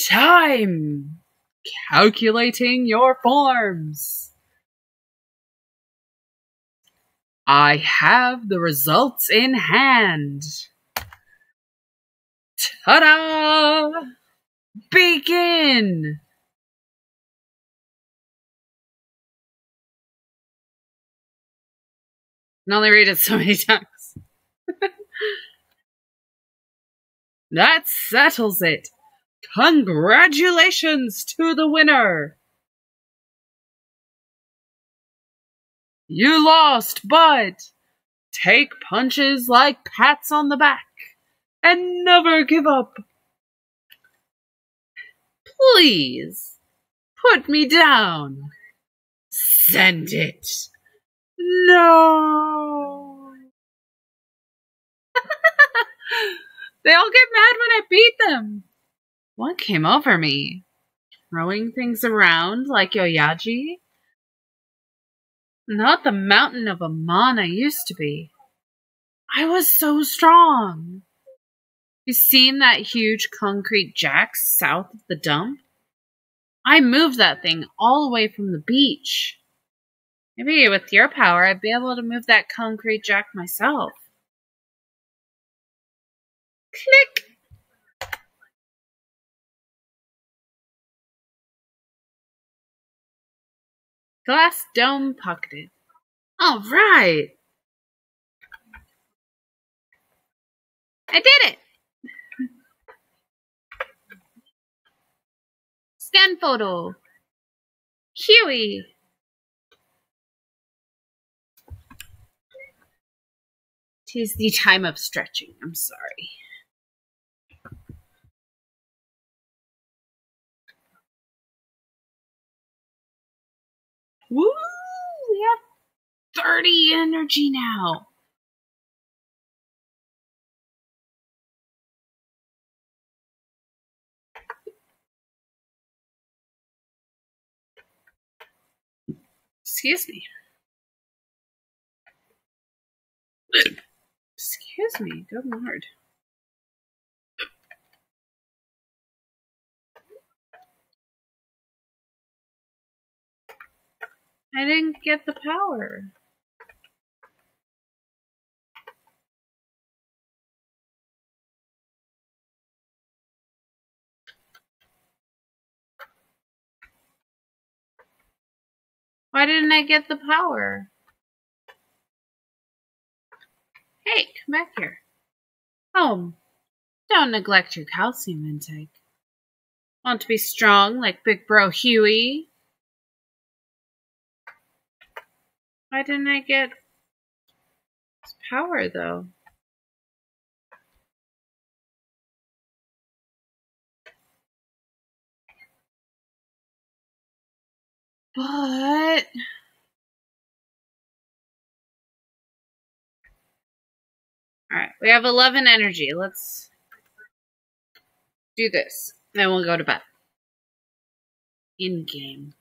Time! Calculating your forms. I have the results in hand. Ta-da! Begin! And only read it so many <laughs> times. that settles it. Congratulations to the winner! You lost, but take punches like pats on the back and never give up. Please, put me down. Send it. No. <laughs> they all get mad when I beat them. What came over me? Throwing things around like Oyaji? Not the mountain of Amon I used to be. I was so strong. You seen that huge concrete jack south of the dump? I moved that thing all the way from the beach. Maybe with your power, I'd be able to move that concrete jack myself. Click! Glass dome pocketed. All right. I did it. Scan photo. Huey. Tis the time of stretching. I'm sorry. Woo! We have 30 energy now. Excuse me. Excuse me, good lord. I didn't get the power. Why didn't I get the power? Hey, come back here. Home. Don't neglect your calcium intake. Want to be strong like Big Bro Huey? Why didn't I get power, though? But... Alright, we have 11 energy. Let's do this. Then we'll go to bed. In-game.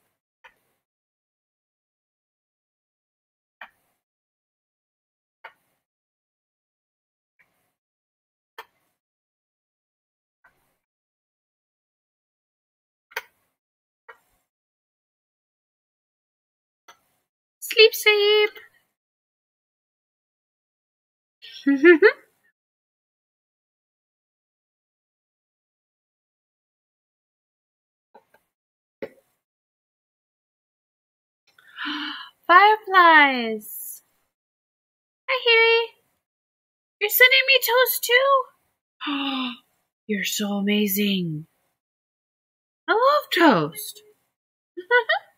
Sleep, sleep. <laughs> Fireflies. Hi, Huey. You're sending me toast too? <gasps> You're so amazing. I love toast. <laughs>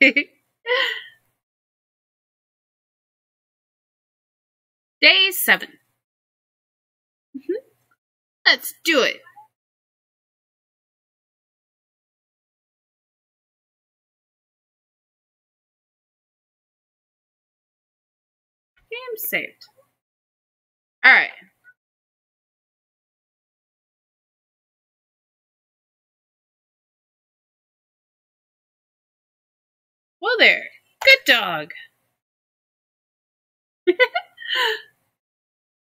<laughs> Day 7 Mm-hmm. Let's do it. Game saved. All Well, there. Good dog. <laughs>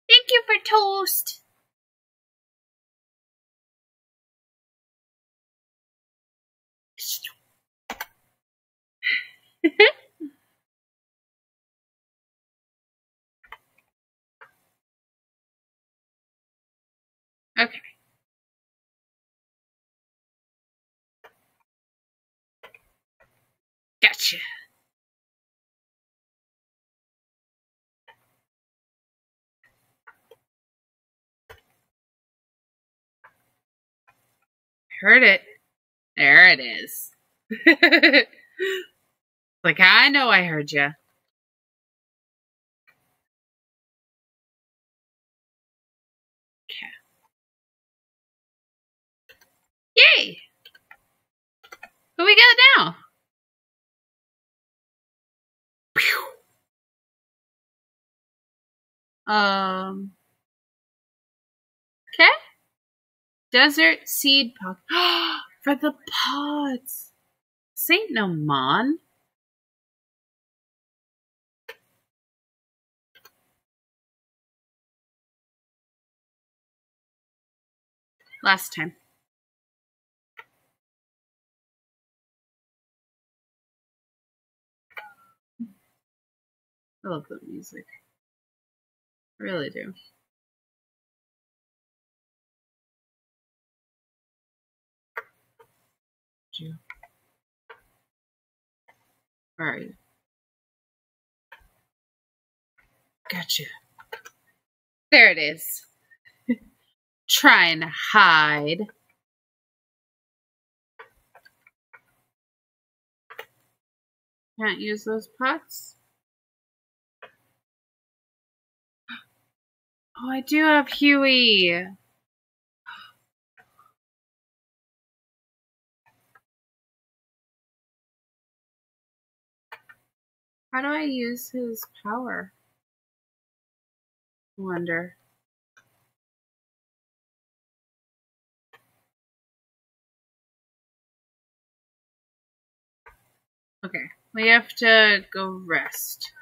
Thank you for toast. <laughs> okay. Gotcha. Heard it. There it is. <laughs> like, I know I heard you. Yay! Who we got now? Um. Okay. Desert seed pod. <gasps> For the pods. Saint no mon. Last time. I love the music. I really do. Are you? Gotcha. There it is. <laughs> Trying to hide. Can't use those pots. Oh, I do have Huey. How do I use his power? Wonder. Okay, we have to go rest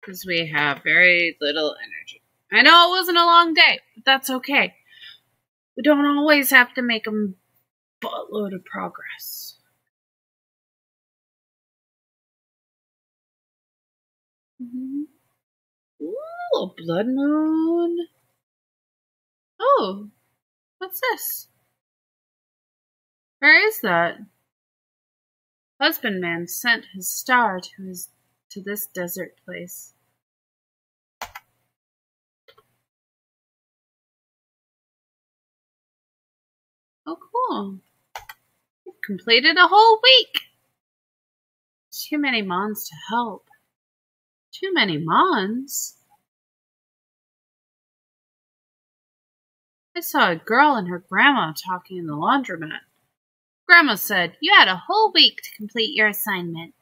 because we have very little energy. I know it wasn't a long day, but that's okay. We don't always have to make a buttload of progress. Mm-hmm. Ooh, a blood moon. Oh, what's this? Where is that? Husbandman sent his star to his to this desert place. Cool. You've completed a whole week. Too many mons to help. Too many mons? I saw a girl and her grandma talking in the laundromat. Grandma said you had a whole week to complete your assignment.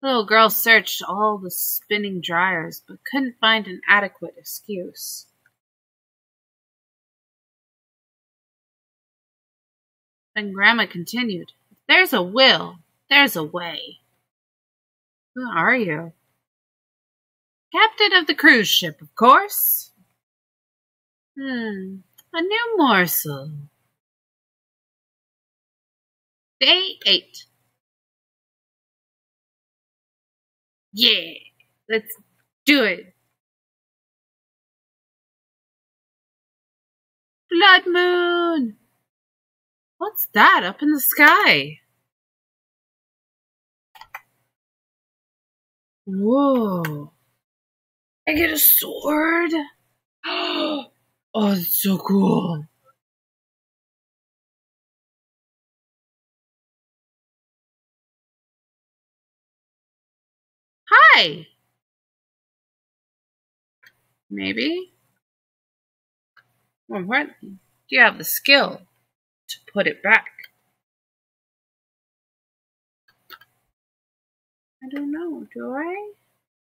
The little girl searched all the spinning dryers but couldn't find an adequate excuse. Then Grandma continued, If there's a will, there's a way. Who are you? Captain of the cruise ship, of course. Hmm, a new morsel. Day eight. Yeah, let's do it. Blood moon. What's that up in the sky? Whoa. I get a sword? <gasps> Oh, it's so cool. Hi. Maybe. Well, what? Do you have the skill put it back? I don't know. Do I?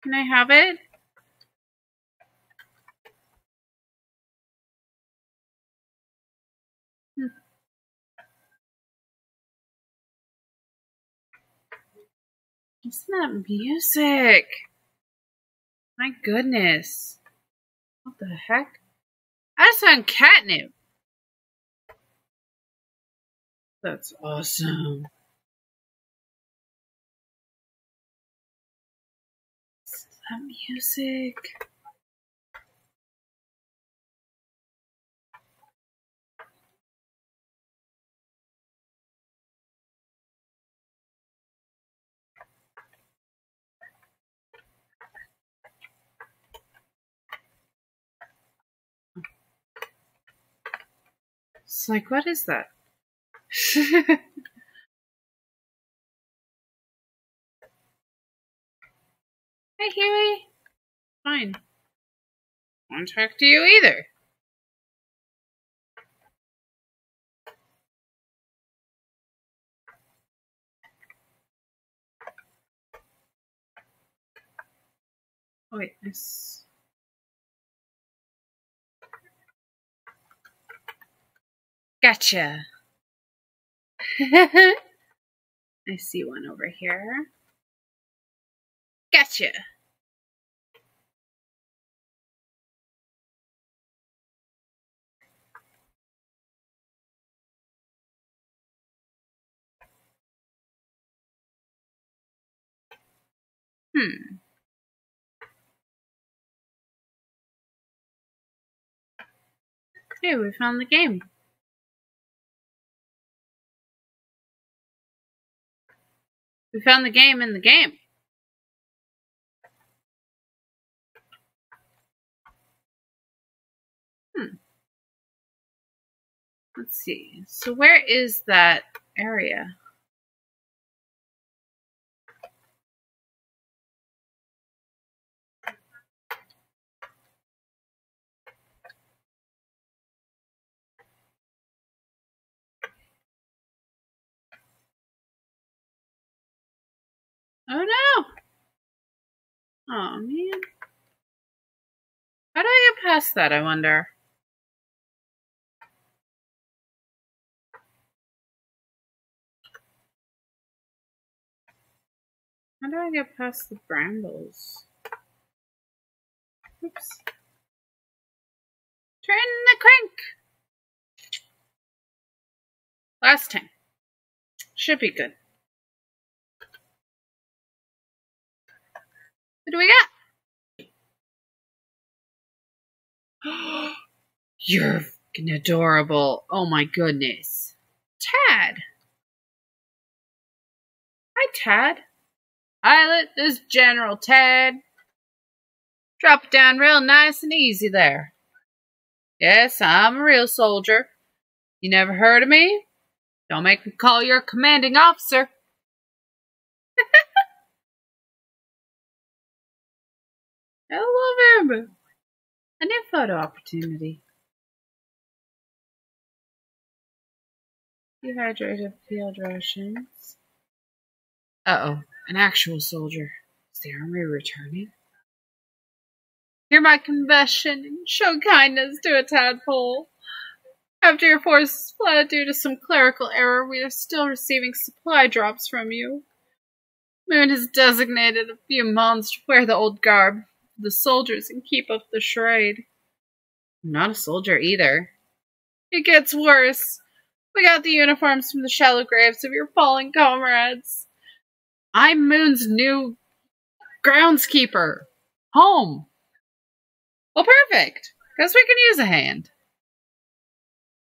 Can I have it? Hmm. Listen to that music. My goodness. What the heck? I sound catnip. That's awesome. That music. It's like, what is that? <laughs> Hey, Huey. Fine. Won't talk to you either. Oh, wait, this. Gotcha. <laughs> I see one over here. Gotcha. Hmm. Hey, we found the game. We found the game in the game. Hmm. Let's see. So where is that area? Oh no! Oh man. How do I get past that, I wonder? How do I get past the brambles? Oops. Turn the crank! Last time. Should be good. What do we got? <gasps> You're adorable. Oh my goodness. Tad. Hi, Tad. Islet, this General Tad. Drop it down real nice and easy there. Yes, I'm a real soldier. You never heard of me? Don't make me call your commanding officer. I love him. A new photo opportunity. Dehydrated field rations. Uh oh, an actual soldier. Is the army returning? Hear my confession and show kindness to a tadpole. After your force fled due to some clerical error, we are still receiving supply drops from you. Moon has designated a few months to wear the old garb the soldiers and keep up the charade. I'm not a soldier either. It gets worse. We got the uniforms from the shallow graves of your fallen comrades. I'm Moon's new groundskeeper. Home. Well, perfect. Guess we can use a hand.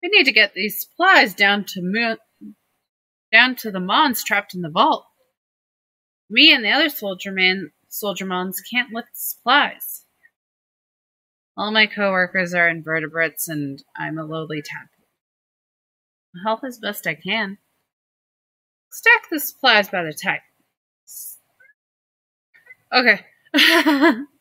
We need to get these supplies down to Moon, down to the Mons trapped in the vault. Me and the other soldier man soldier mons can't lift supplies. All my coworkers are invertebrates, and I'm a lowly tadpole. I'll help as best I can. Stack the supplies by the type. Okay. <laughs>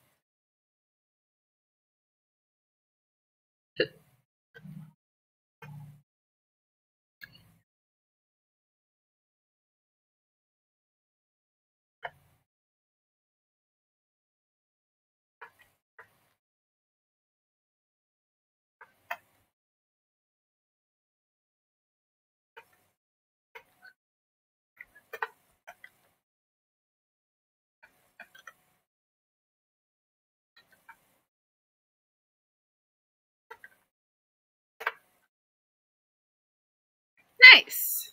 Nice.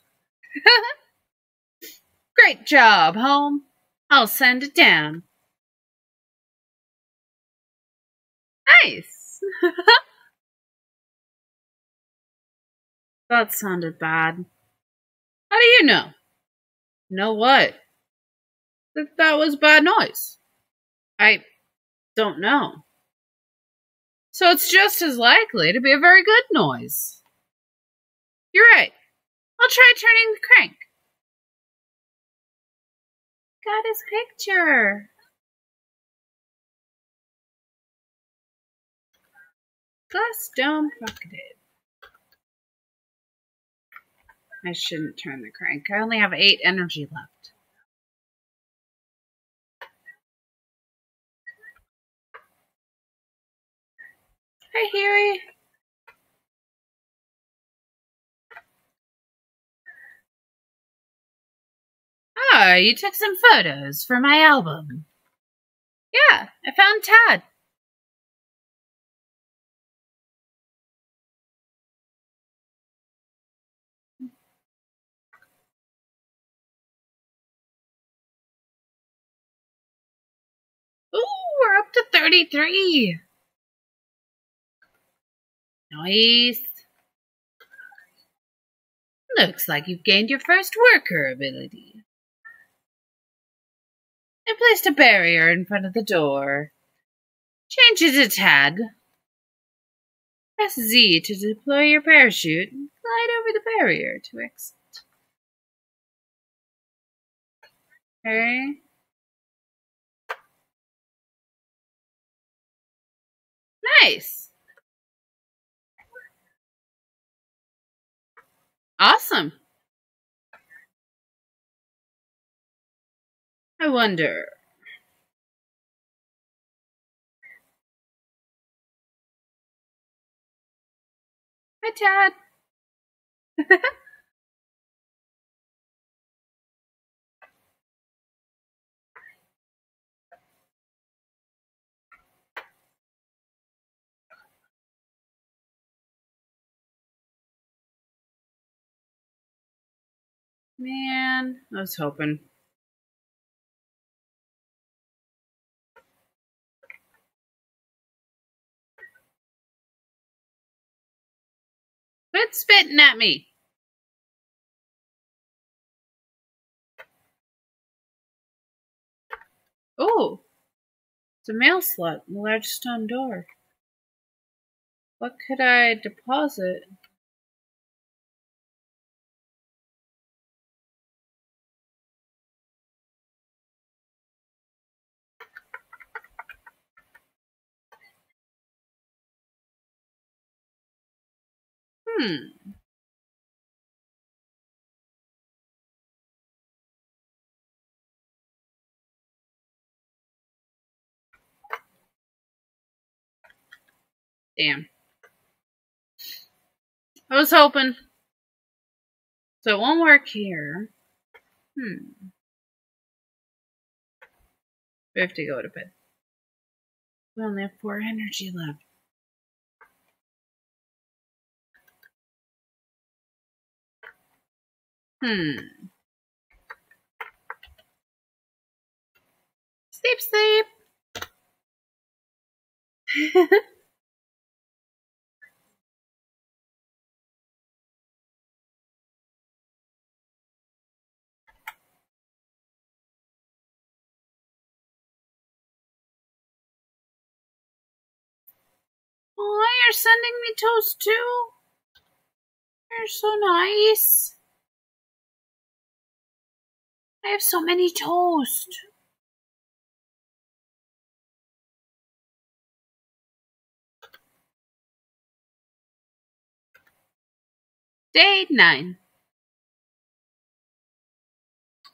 <laughs> Great job, home. I'll send it down. Nice. <laughs> that sounded bad. How do you know? Know what? That that was bad noise. I don't know. So it's just as likely to be a very good noise. You're right. I'll try turning the crank. Got his picture. Custom pocketed. I shouldn't turn the crank. I only have eight energy left. Hi, Huey. Ah, you took some photos for my album. Yeah, I found Tad. Ooh, we're up to 33. Nice. Looks like you've gained your first worker ability. I placed a barrier in front of the door. Change it to Tad. Press Z to deploy your parachute and glide over the barrier to exit. Okay. Nice. Awesome. I wonder. Hi, Tad. <laughs> Man, I was hoping. Quit spitting at me. Oh, it's a mail slot in the large stone door. What could I deposit? Hmm. Damn. I was hoping. So it won't work here. Hmm. We have to go to bed. We only have four energy left. Hmm. Sleep, sleep. <laughs> oh, you're sending me toast too? You're so nice. I have so many toast. Day 9.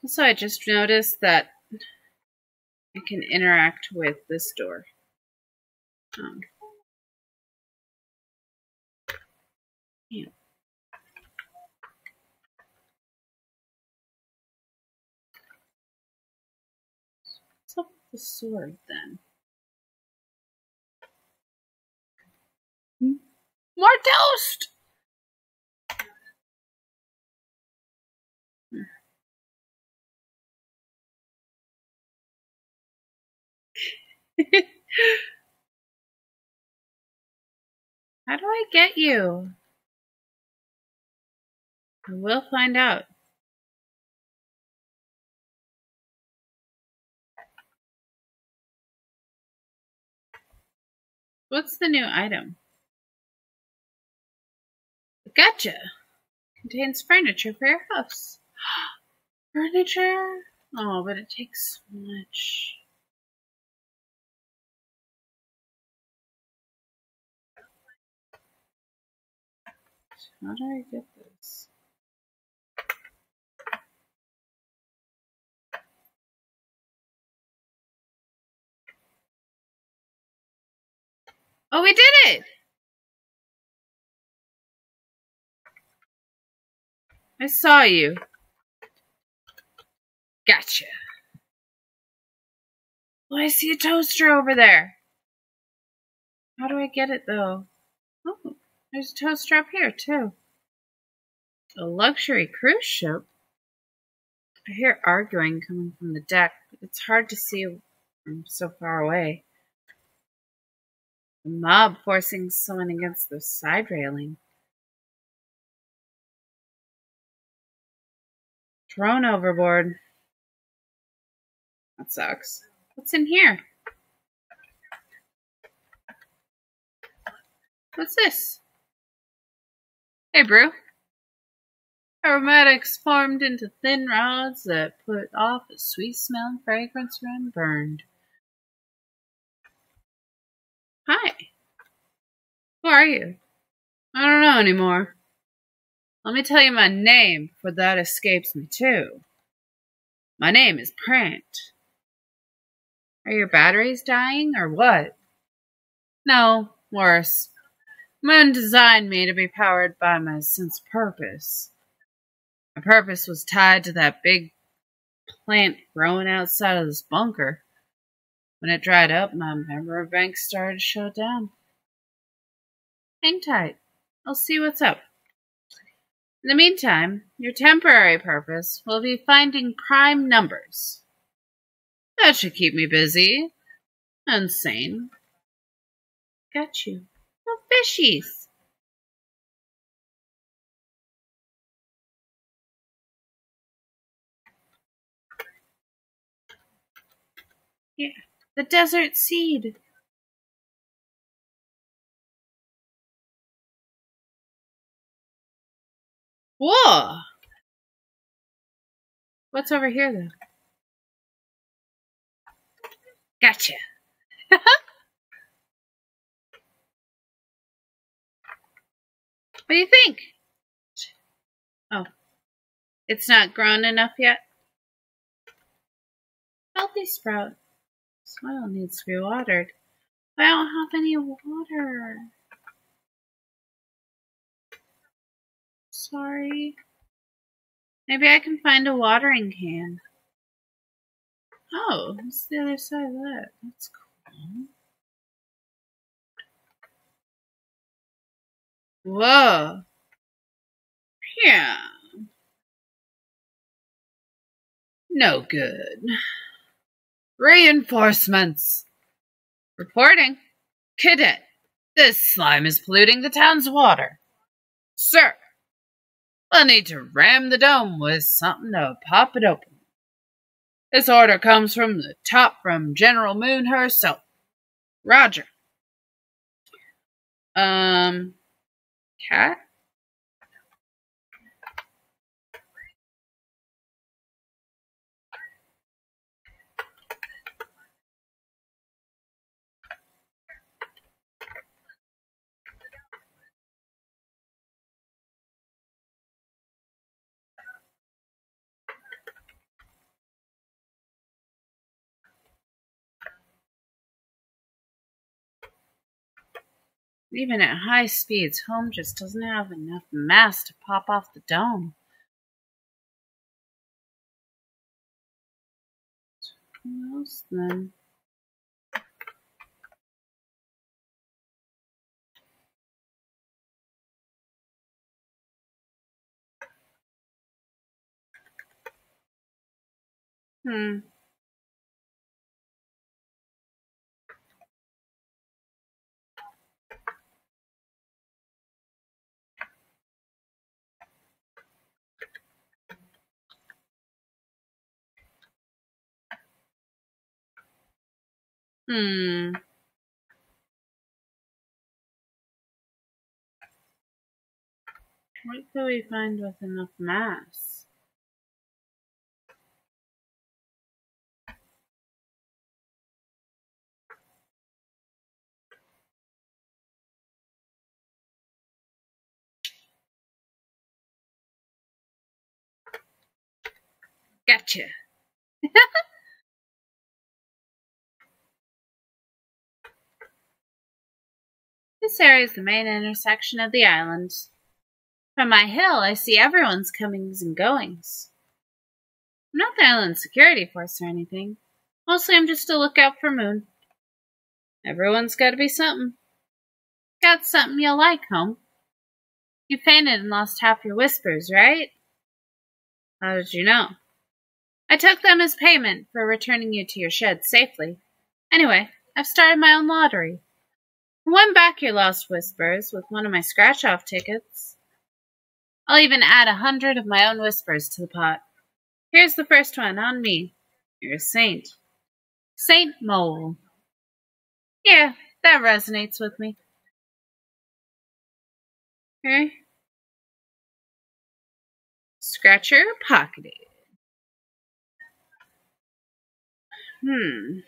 So I just noticed that I can interact with this door. Um, yeah. What's up with the sword then? More toast! <laughs> How do I get you? I will find out. What's the new item? Gotcha! Contains furniture for your house. <gasps> furniture? Oh, but it takes so much. How do I get Oh, we did it! I saw you. Gotcha. Well, I see a toaster over there. How do I get it, though? Oh, there's a toaster up here, too. A luxury cruise ship? I hear arguing coming from the deck. It's hard to see from so far away. The mob forcing someone against the side railing. Thrown overboard. That sucks. What's in here? What's this? Hey, brew. Aromatics formed into thin rods that put off a sweet smelling fragrance when burned. Hi. Who are you? I don't know anymore. Let me tell you my name, for that escapes me too. My name is Prant. Are your batteries dying, or what? No, worse. Moon designed me to be powered by my sense of purpose. My purpose was tied to that big plant growing outside of this bunker. When it dried up, my memory bank started to shut down. Hang tight. I'll see what's up. In the meantime, your temporary purpose will be finding prime numbers. That should keep me busy and sane. Got you. No fishies. Yeah, the desert seed. Whoa! What's over here, though? Gotcha. <laughs> what do you think? Oh, it's not grown enough yet? Healthy sprout. Soil needs to be watered. I don't have any water. Sorry. Maybe I can find a watering can. Oh, it's the other side of that. That's cool. Whoa. Yeah. No good. Reinforcements. Reporting. Cadet, this slime is polluting the town's water. Sir, I'll need to ram the dome with something to pop it open. This order comes from the top from General Moon herself. Roger. Um, cat? Even at high speeds, home just doesn't have enough mass to pop off the dome. Else then? Hmm. Hmm. What could we find with enough mass? Gotcha. <laughs> This area is the main intersection of the island. From my hill, I see everyone's comings and goings. I'm not the island security force or anything. Mostly I'm just a lookout for Moon. Everyone's gotta be something. Got something you'll like, home. You fainted and lost half your whispers, right? How did you know? I took them as payment for returning you to your shed safely. Anyway, I've started my own lottery. I won back your lost whispers with one of my scratch off tickets. I'll even add a hundred of my own whispers to the pot. Here's the first one on me. You're a saint. Saint Mole. Yeah, that resonates with me. Okay. Scratcher pocketed. Hmm.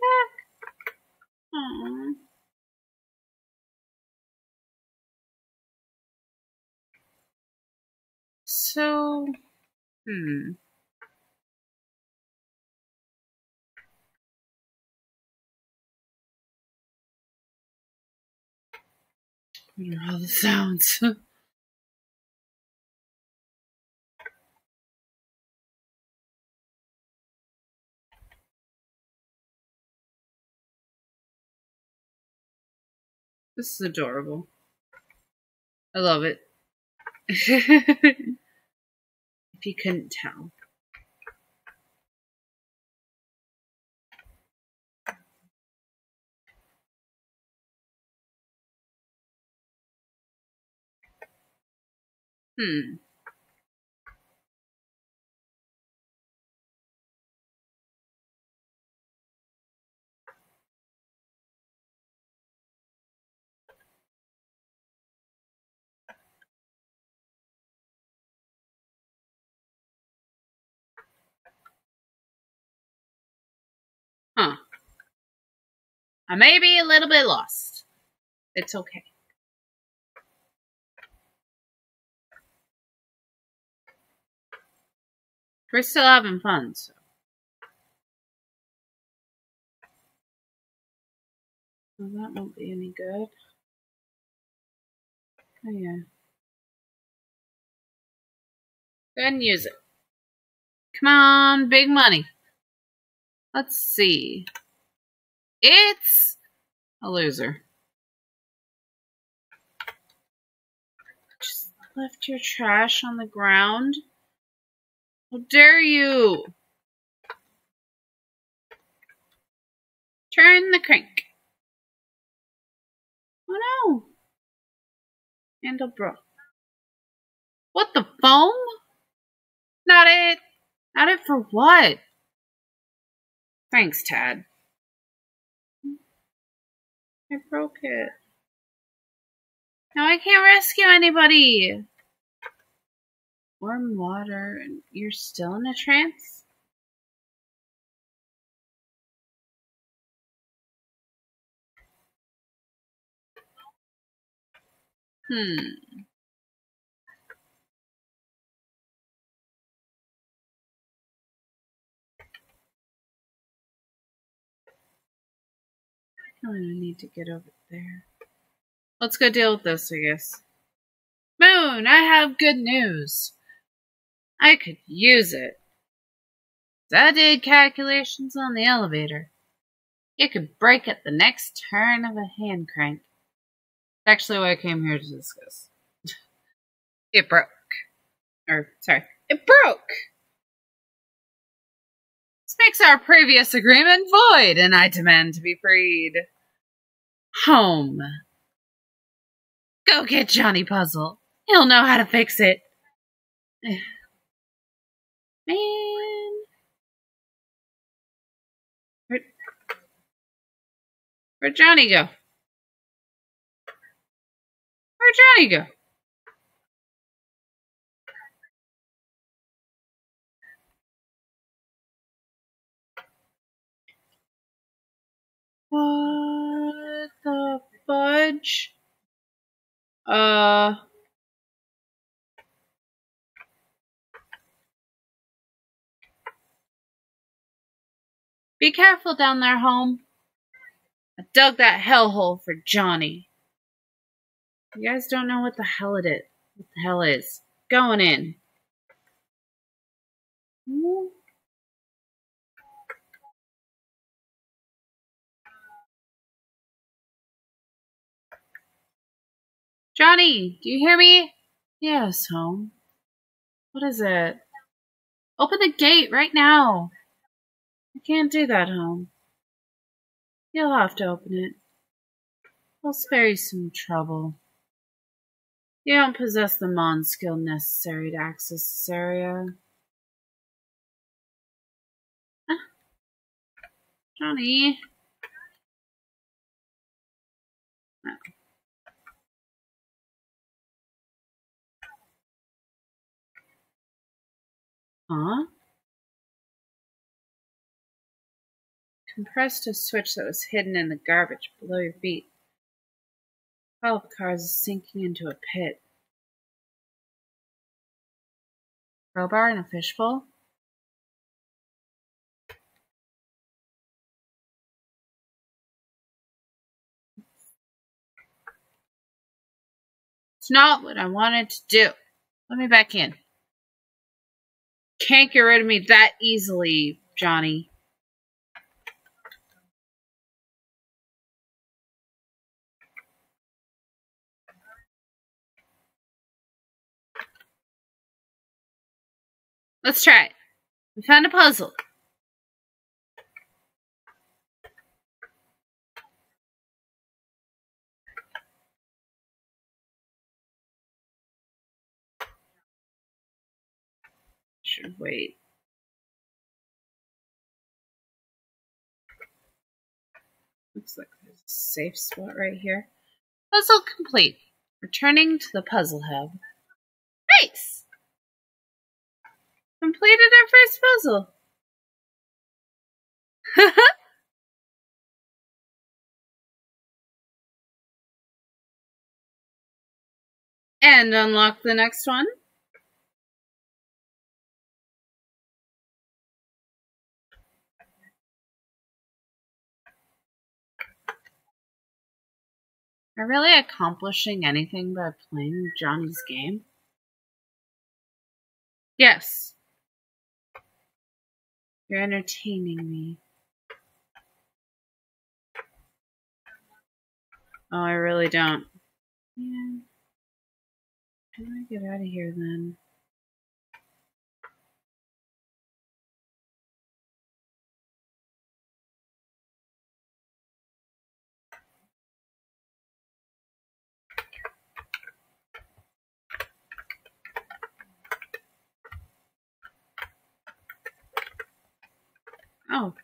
Back. Aww. So, hmm. What are all the sounds? <laughs> This is adorable. I love it. <laughs> if you couldn't tell. Hmm. I may be a little bit lost. It's okay. We're still having fun, so. Well, that won't be any good. Oh, yeah. Go ahead and use it. Come on, big money. Let's see. It's a loser. Just left your trash on the ground. How dare you? Turn the crank. Oh no. Handle. What the foam? Not it. Not it for what? Thanks, Tad. I broke it. Now I can't rescue anybody. Warm water, you're still in a trance? Hmm. I need to get over there. Let's go deal with this, I guess. Moon, I have good news. I could use it. I did calculations on the elevator. It could break at the next turn of a hand crank. That's Actually, what I came here to discuss. <laughs> it broke. Or, sorry, it broke! This makes our previous agreement void, and I demand to be freed. Home. Go get Johnny Puzzle. He'll know how to fix it. <sighs> Man. Where'd, where'd Johnny go? Where'd Johnny go? What the fudge? Uh. Be careful down there, home. I dug that hellhole for Johnny. You guys don't know what the hell it is. What the hell is? Going in. Johnny, do you hear me? Yes, home. What is it? Open the gate right now. I can't do that, home. You'll have to open it. I'll spare you some trouble. You don't possess the Mon skill necessary to access this area. Johnny. Oh. Huh? Compressed a switch that was hidden in the garbage below your feet. Pile of cars is sinking into a pit. Crowbar and a fishbowl? It's not what I wanted to do. Let me back in. Can't get rid of me that easily, Johnny. Let's try it. We found a puzzle. Should wait. Looks like there's a safe spot right here. Puzzle complete. Returning to the puzzle hub. Nice! Completed our first puzzle. <laughs> and unlock the next one. Are really accomplishing anything by playing Johnny's game? Yes. You're entertaining me. Oh, I really don't. Yeah. How do I get out of here then? Oh.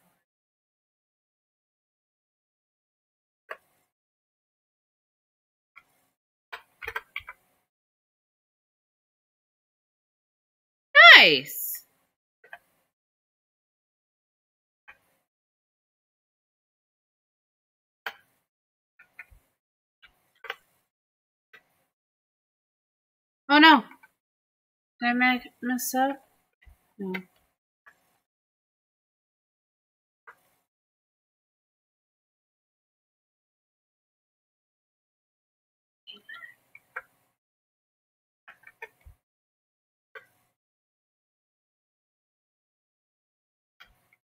Nice. Oh no. Did I mess up? No.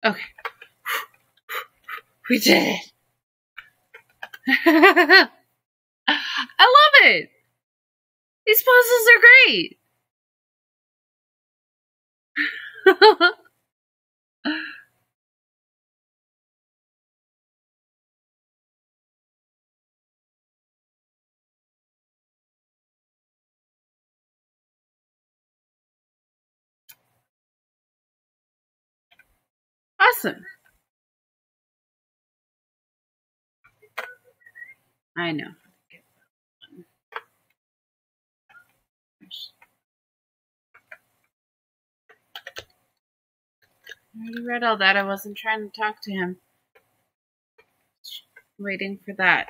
Okay. We did it. <laughs> I love it. These puzzles are great. <laughs> Awesome. I know. I already read all that. I wasn't trying to talk to him. waiting for that.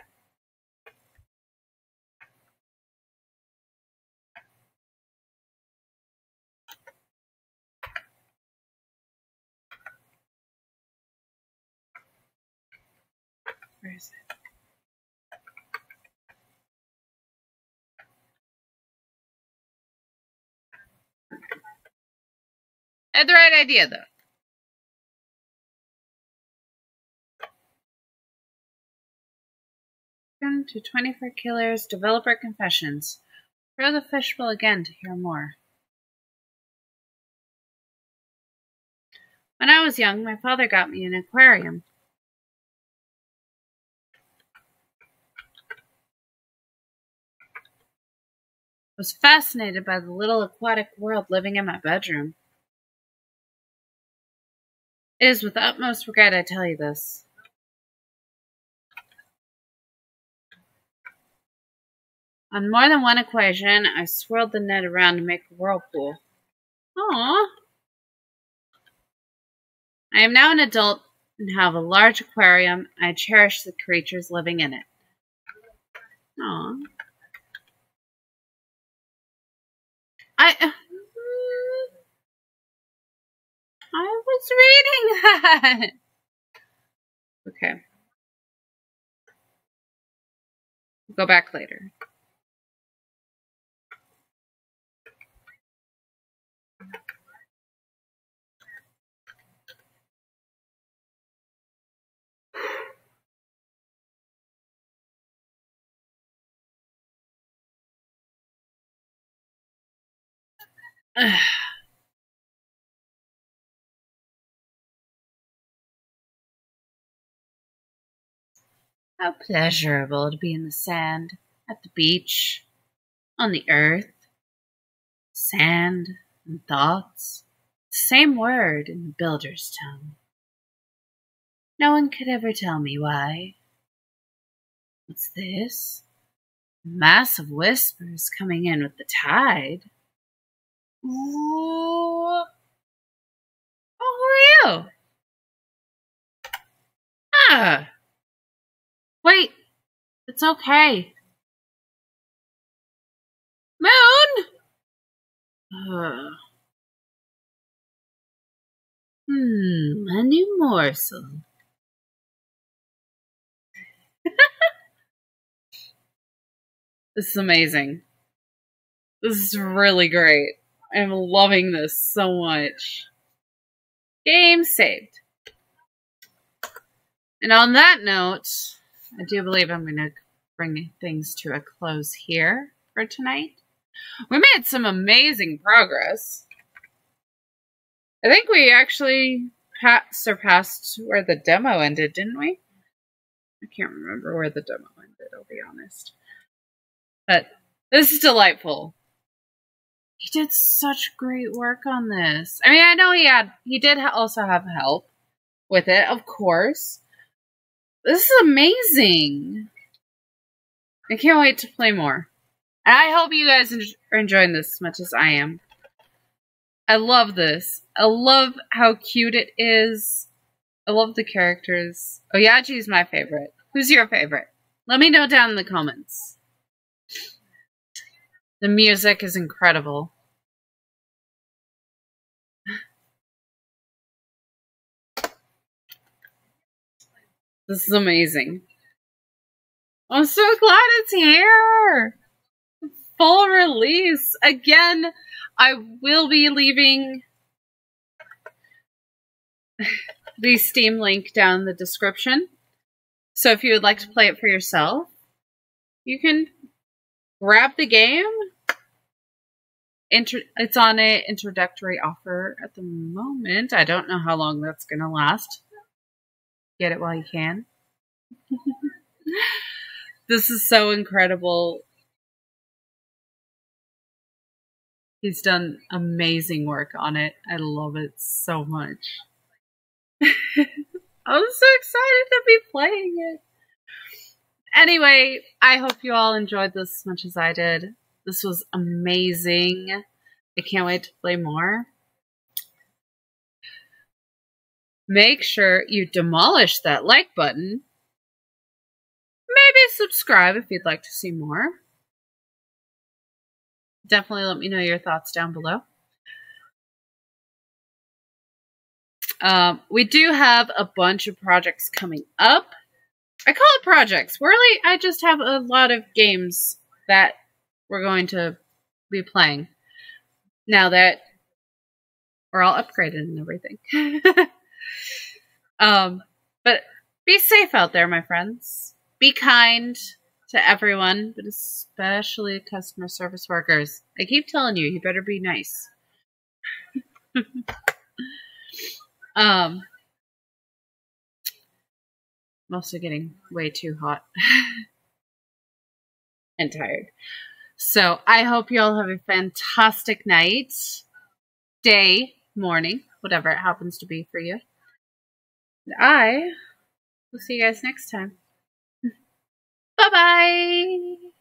Where is it? I had the right idea though. To 24 Killers Developer Confessions. Throw the fishbowl again to hear more. When I was young, my father got me an aquarium. Was fascinated by the little aquatic world living in my bedroom. It is with utmost regret I tell you this. On more than one occasion, I swirled the net around to make a whirlpool. Aww. I am now an adult and have a large aquarium. I cherish the creatures living in it. Aww. I. Uh, I was reading that. Okay. Go back later. <sighs> How pleasurable to be in the sand, at the beach, on the earth. Sand and thoughts, the same word in the builder's tongue. No one could ever tell me why. What's this? A mass of whispers coming in with the tide. Ooh. Oh, who are you? Ah. Wait. It's okay. Moon? Uh. Hmm, a new morsel. <laughs> this is amazing. This is really great. I'm loving this so much. Game saved. And on that note, I do believe I'm going to bring things to a close here for tonight. We made some amazing progress. I think we actually surpassed where the demo ended, didn't we? I can't remember where the demo ended, I'll be honest. But this is delightful. He did such great work on this. I mean, I know he had, he did also have help with it, of course. This is amazing. I can't wait to play more. And I hope you guys are enjoying this as much as I am. I love this. I love how cute it is. I love the characters. Oyaji is my favorite. Who's your favorite? Let me know down in the comments. The music is incredible. This is amazing. I'm so glad it's here. Full release. Again, I will be leaving <sighs> the Steam link down in the description. So if you would like to play it for yourself, you can grab the game. Inter it's on an introductory offer at the moment. I don't know how long that's going to last. Get it while you can. <laughs> this is so incredible. He's done amazing work on it. I love it so much. <laughs> I'm so excited to be playing it. Anyway, I hope you all enjoyed this as much as I did. This was amazing. I can't wait to play more. Make sure you demolish that like button maybe subscribe if you'd like to see more. Definitely let me know your thoughts down below. Um, we do have a bunch of projects coming up. I call it projects. Really, I just have a lot of games that we're going to be playing now that we're all upgraded and everything. <laughs> um, but be safe out there, my friends. Be kind to everyone, but especially customer service workers. I keep telling you, you better be nice. <laughs> um, I'm also getting way too hot <laughs> and tired. So I hope you all have a fantastic night, day, morning, whatever it happens to be for you. I will see you guys next time. <laughs> Bye bye.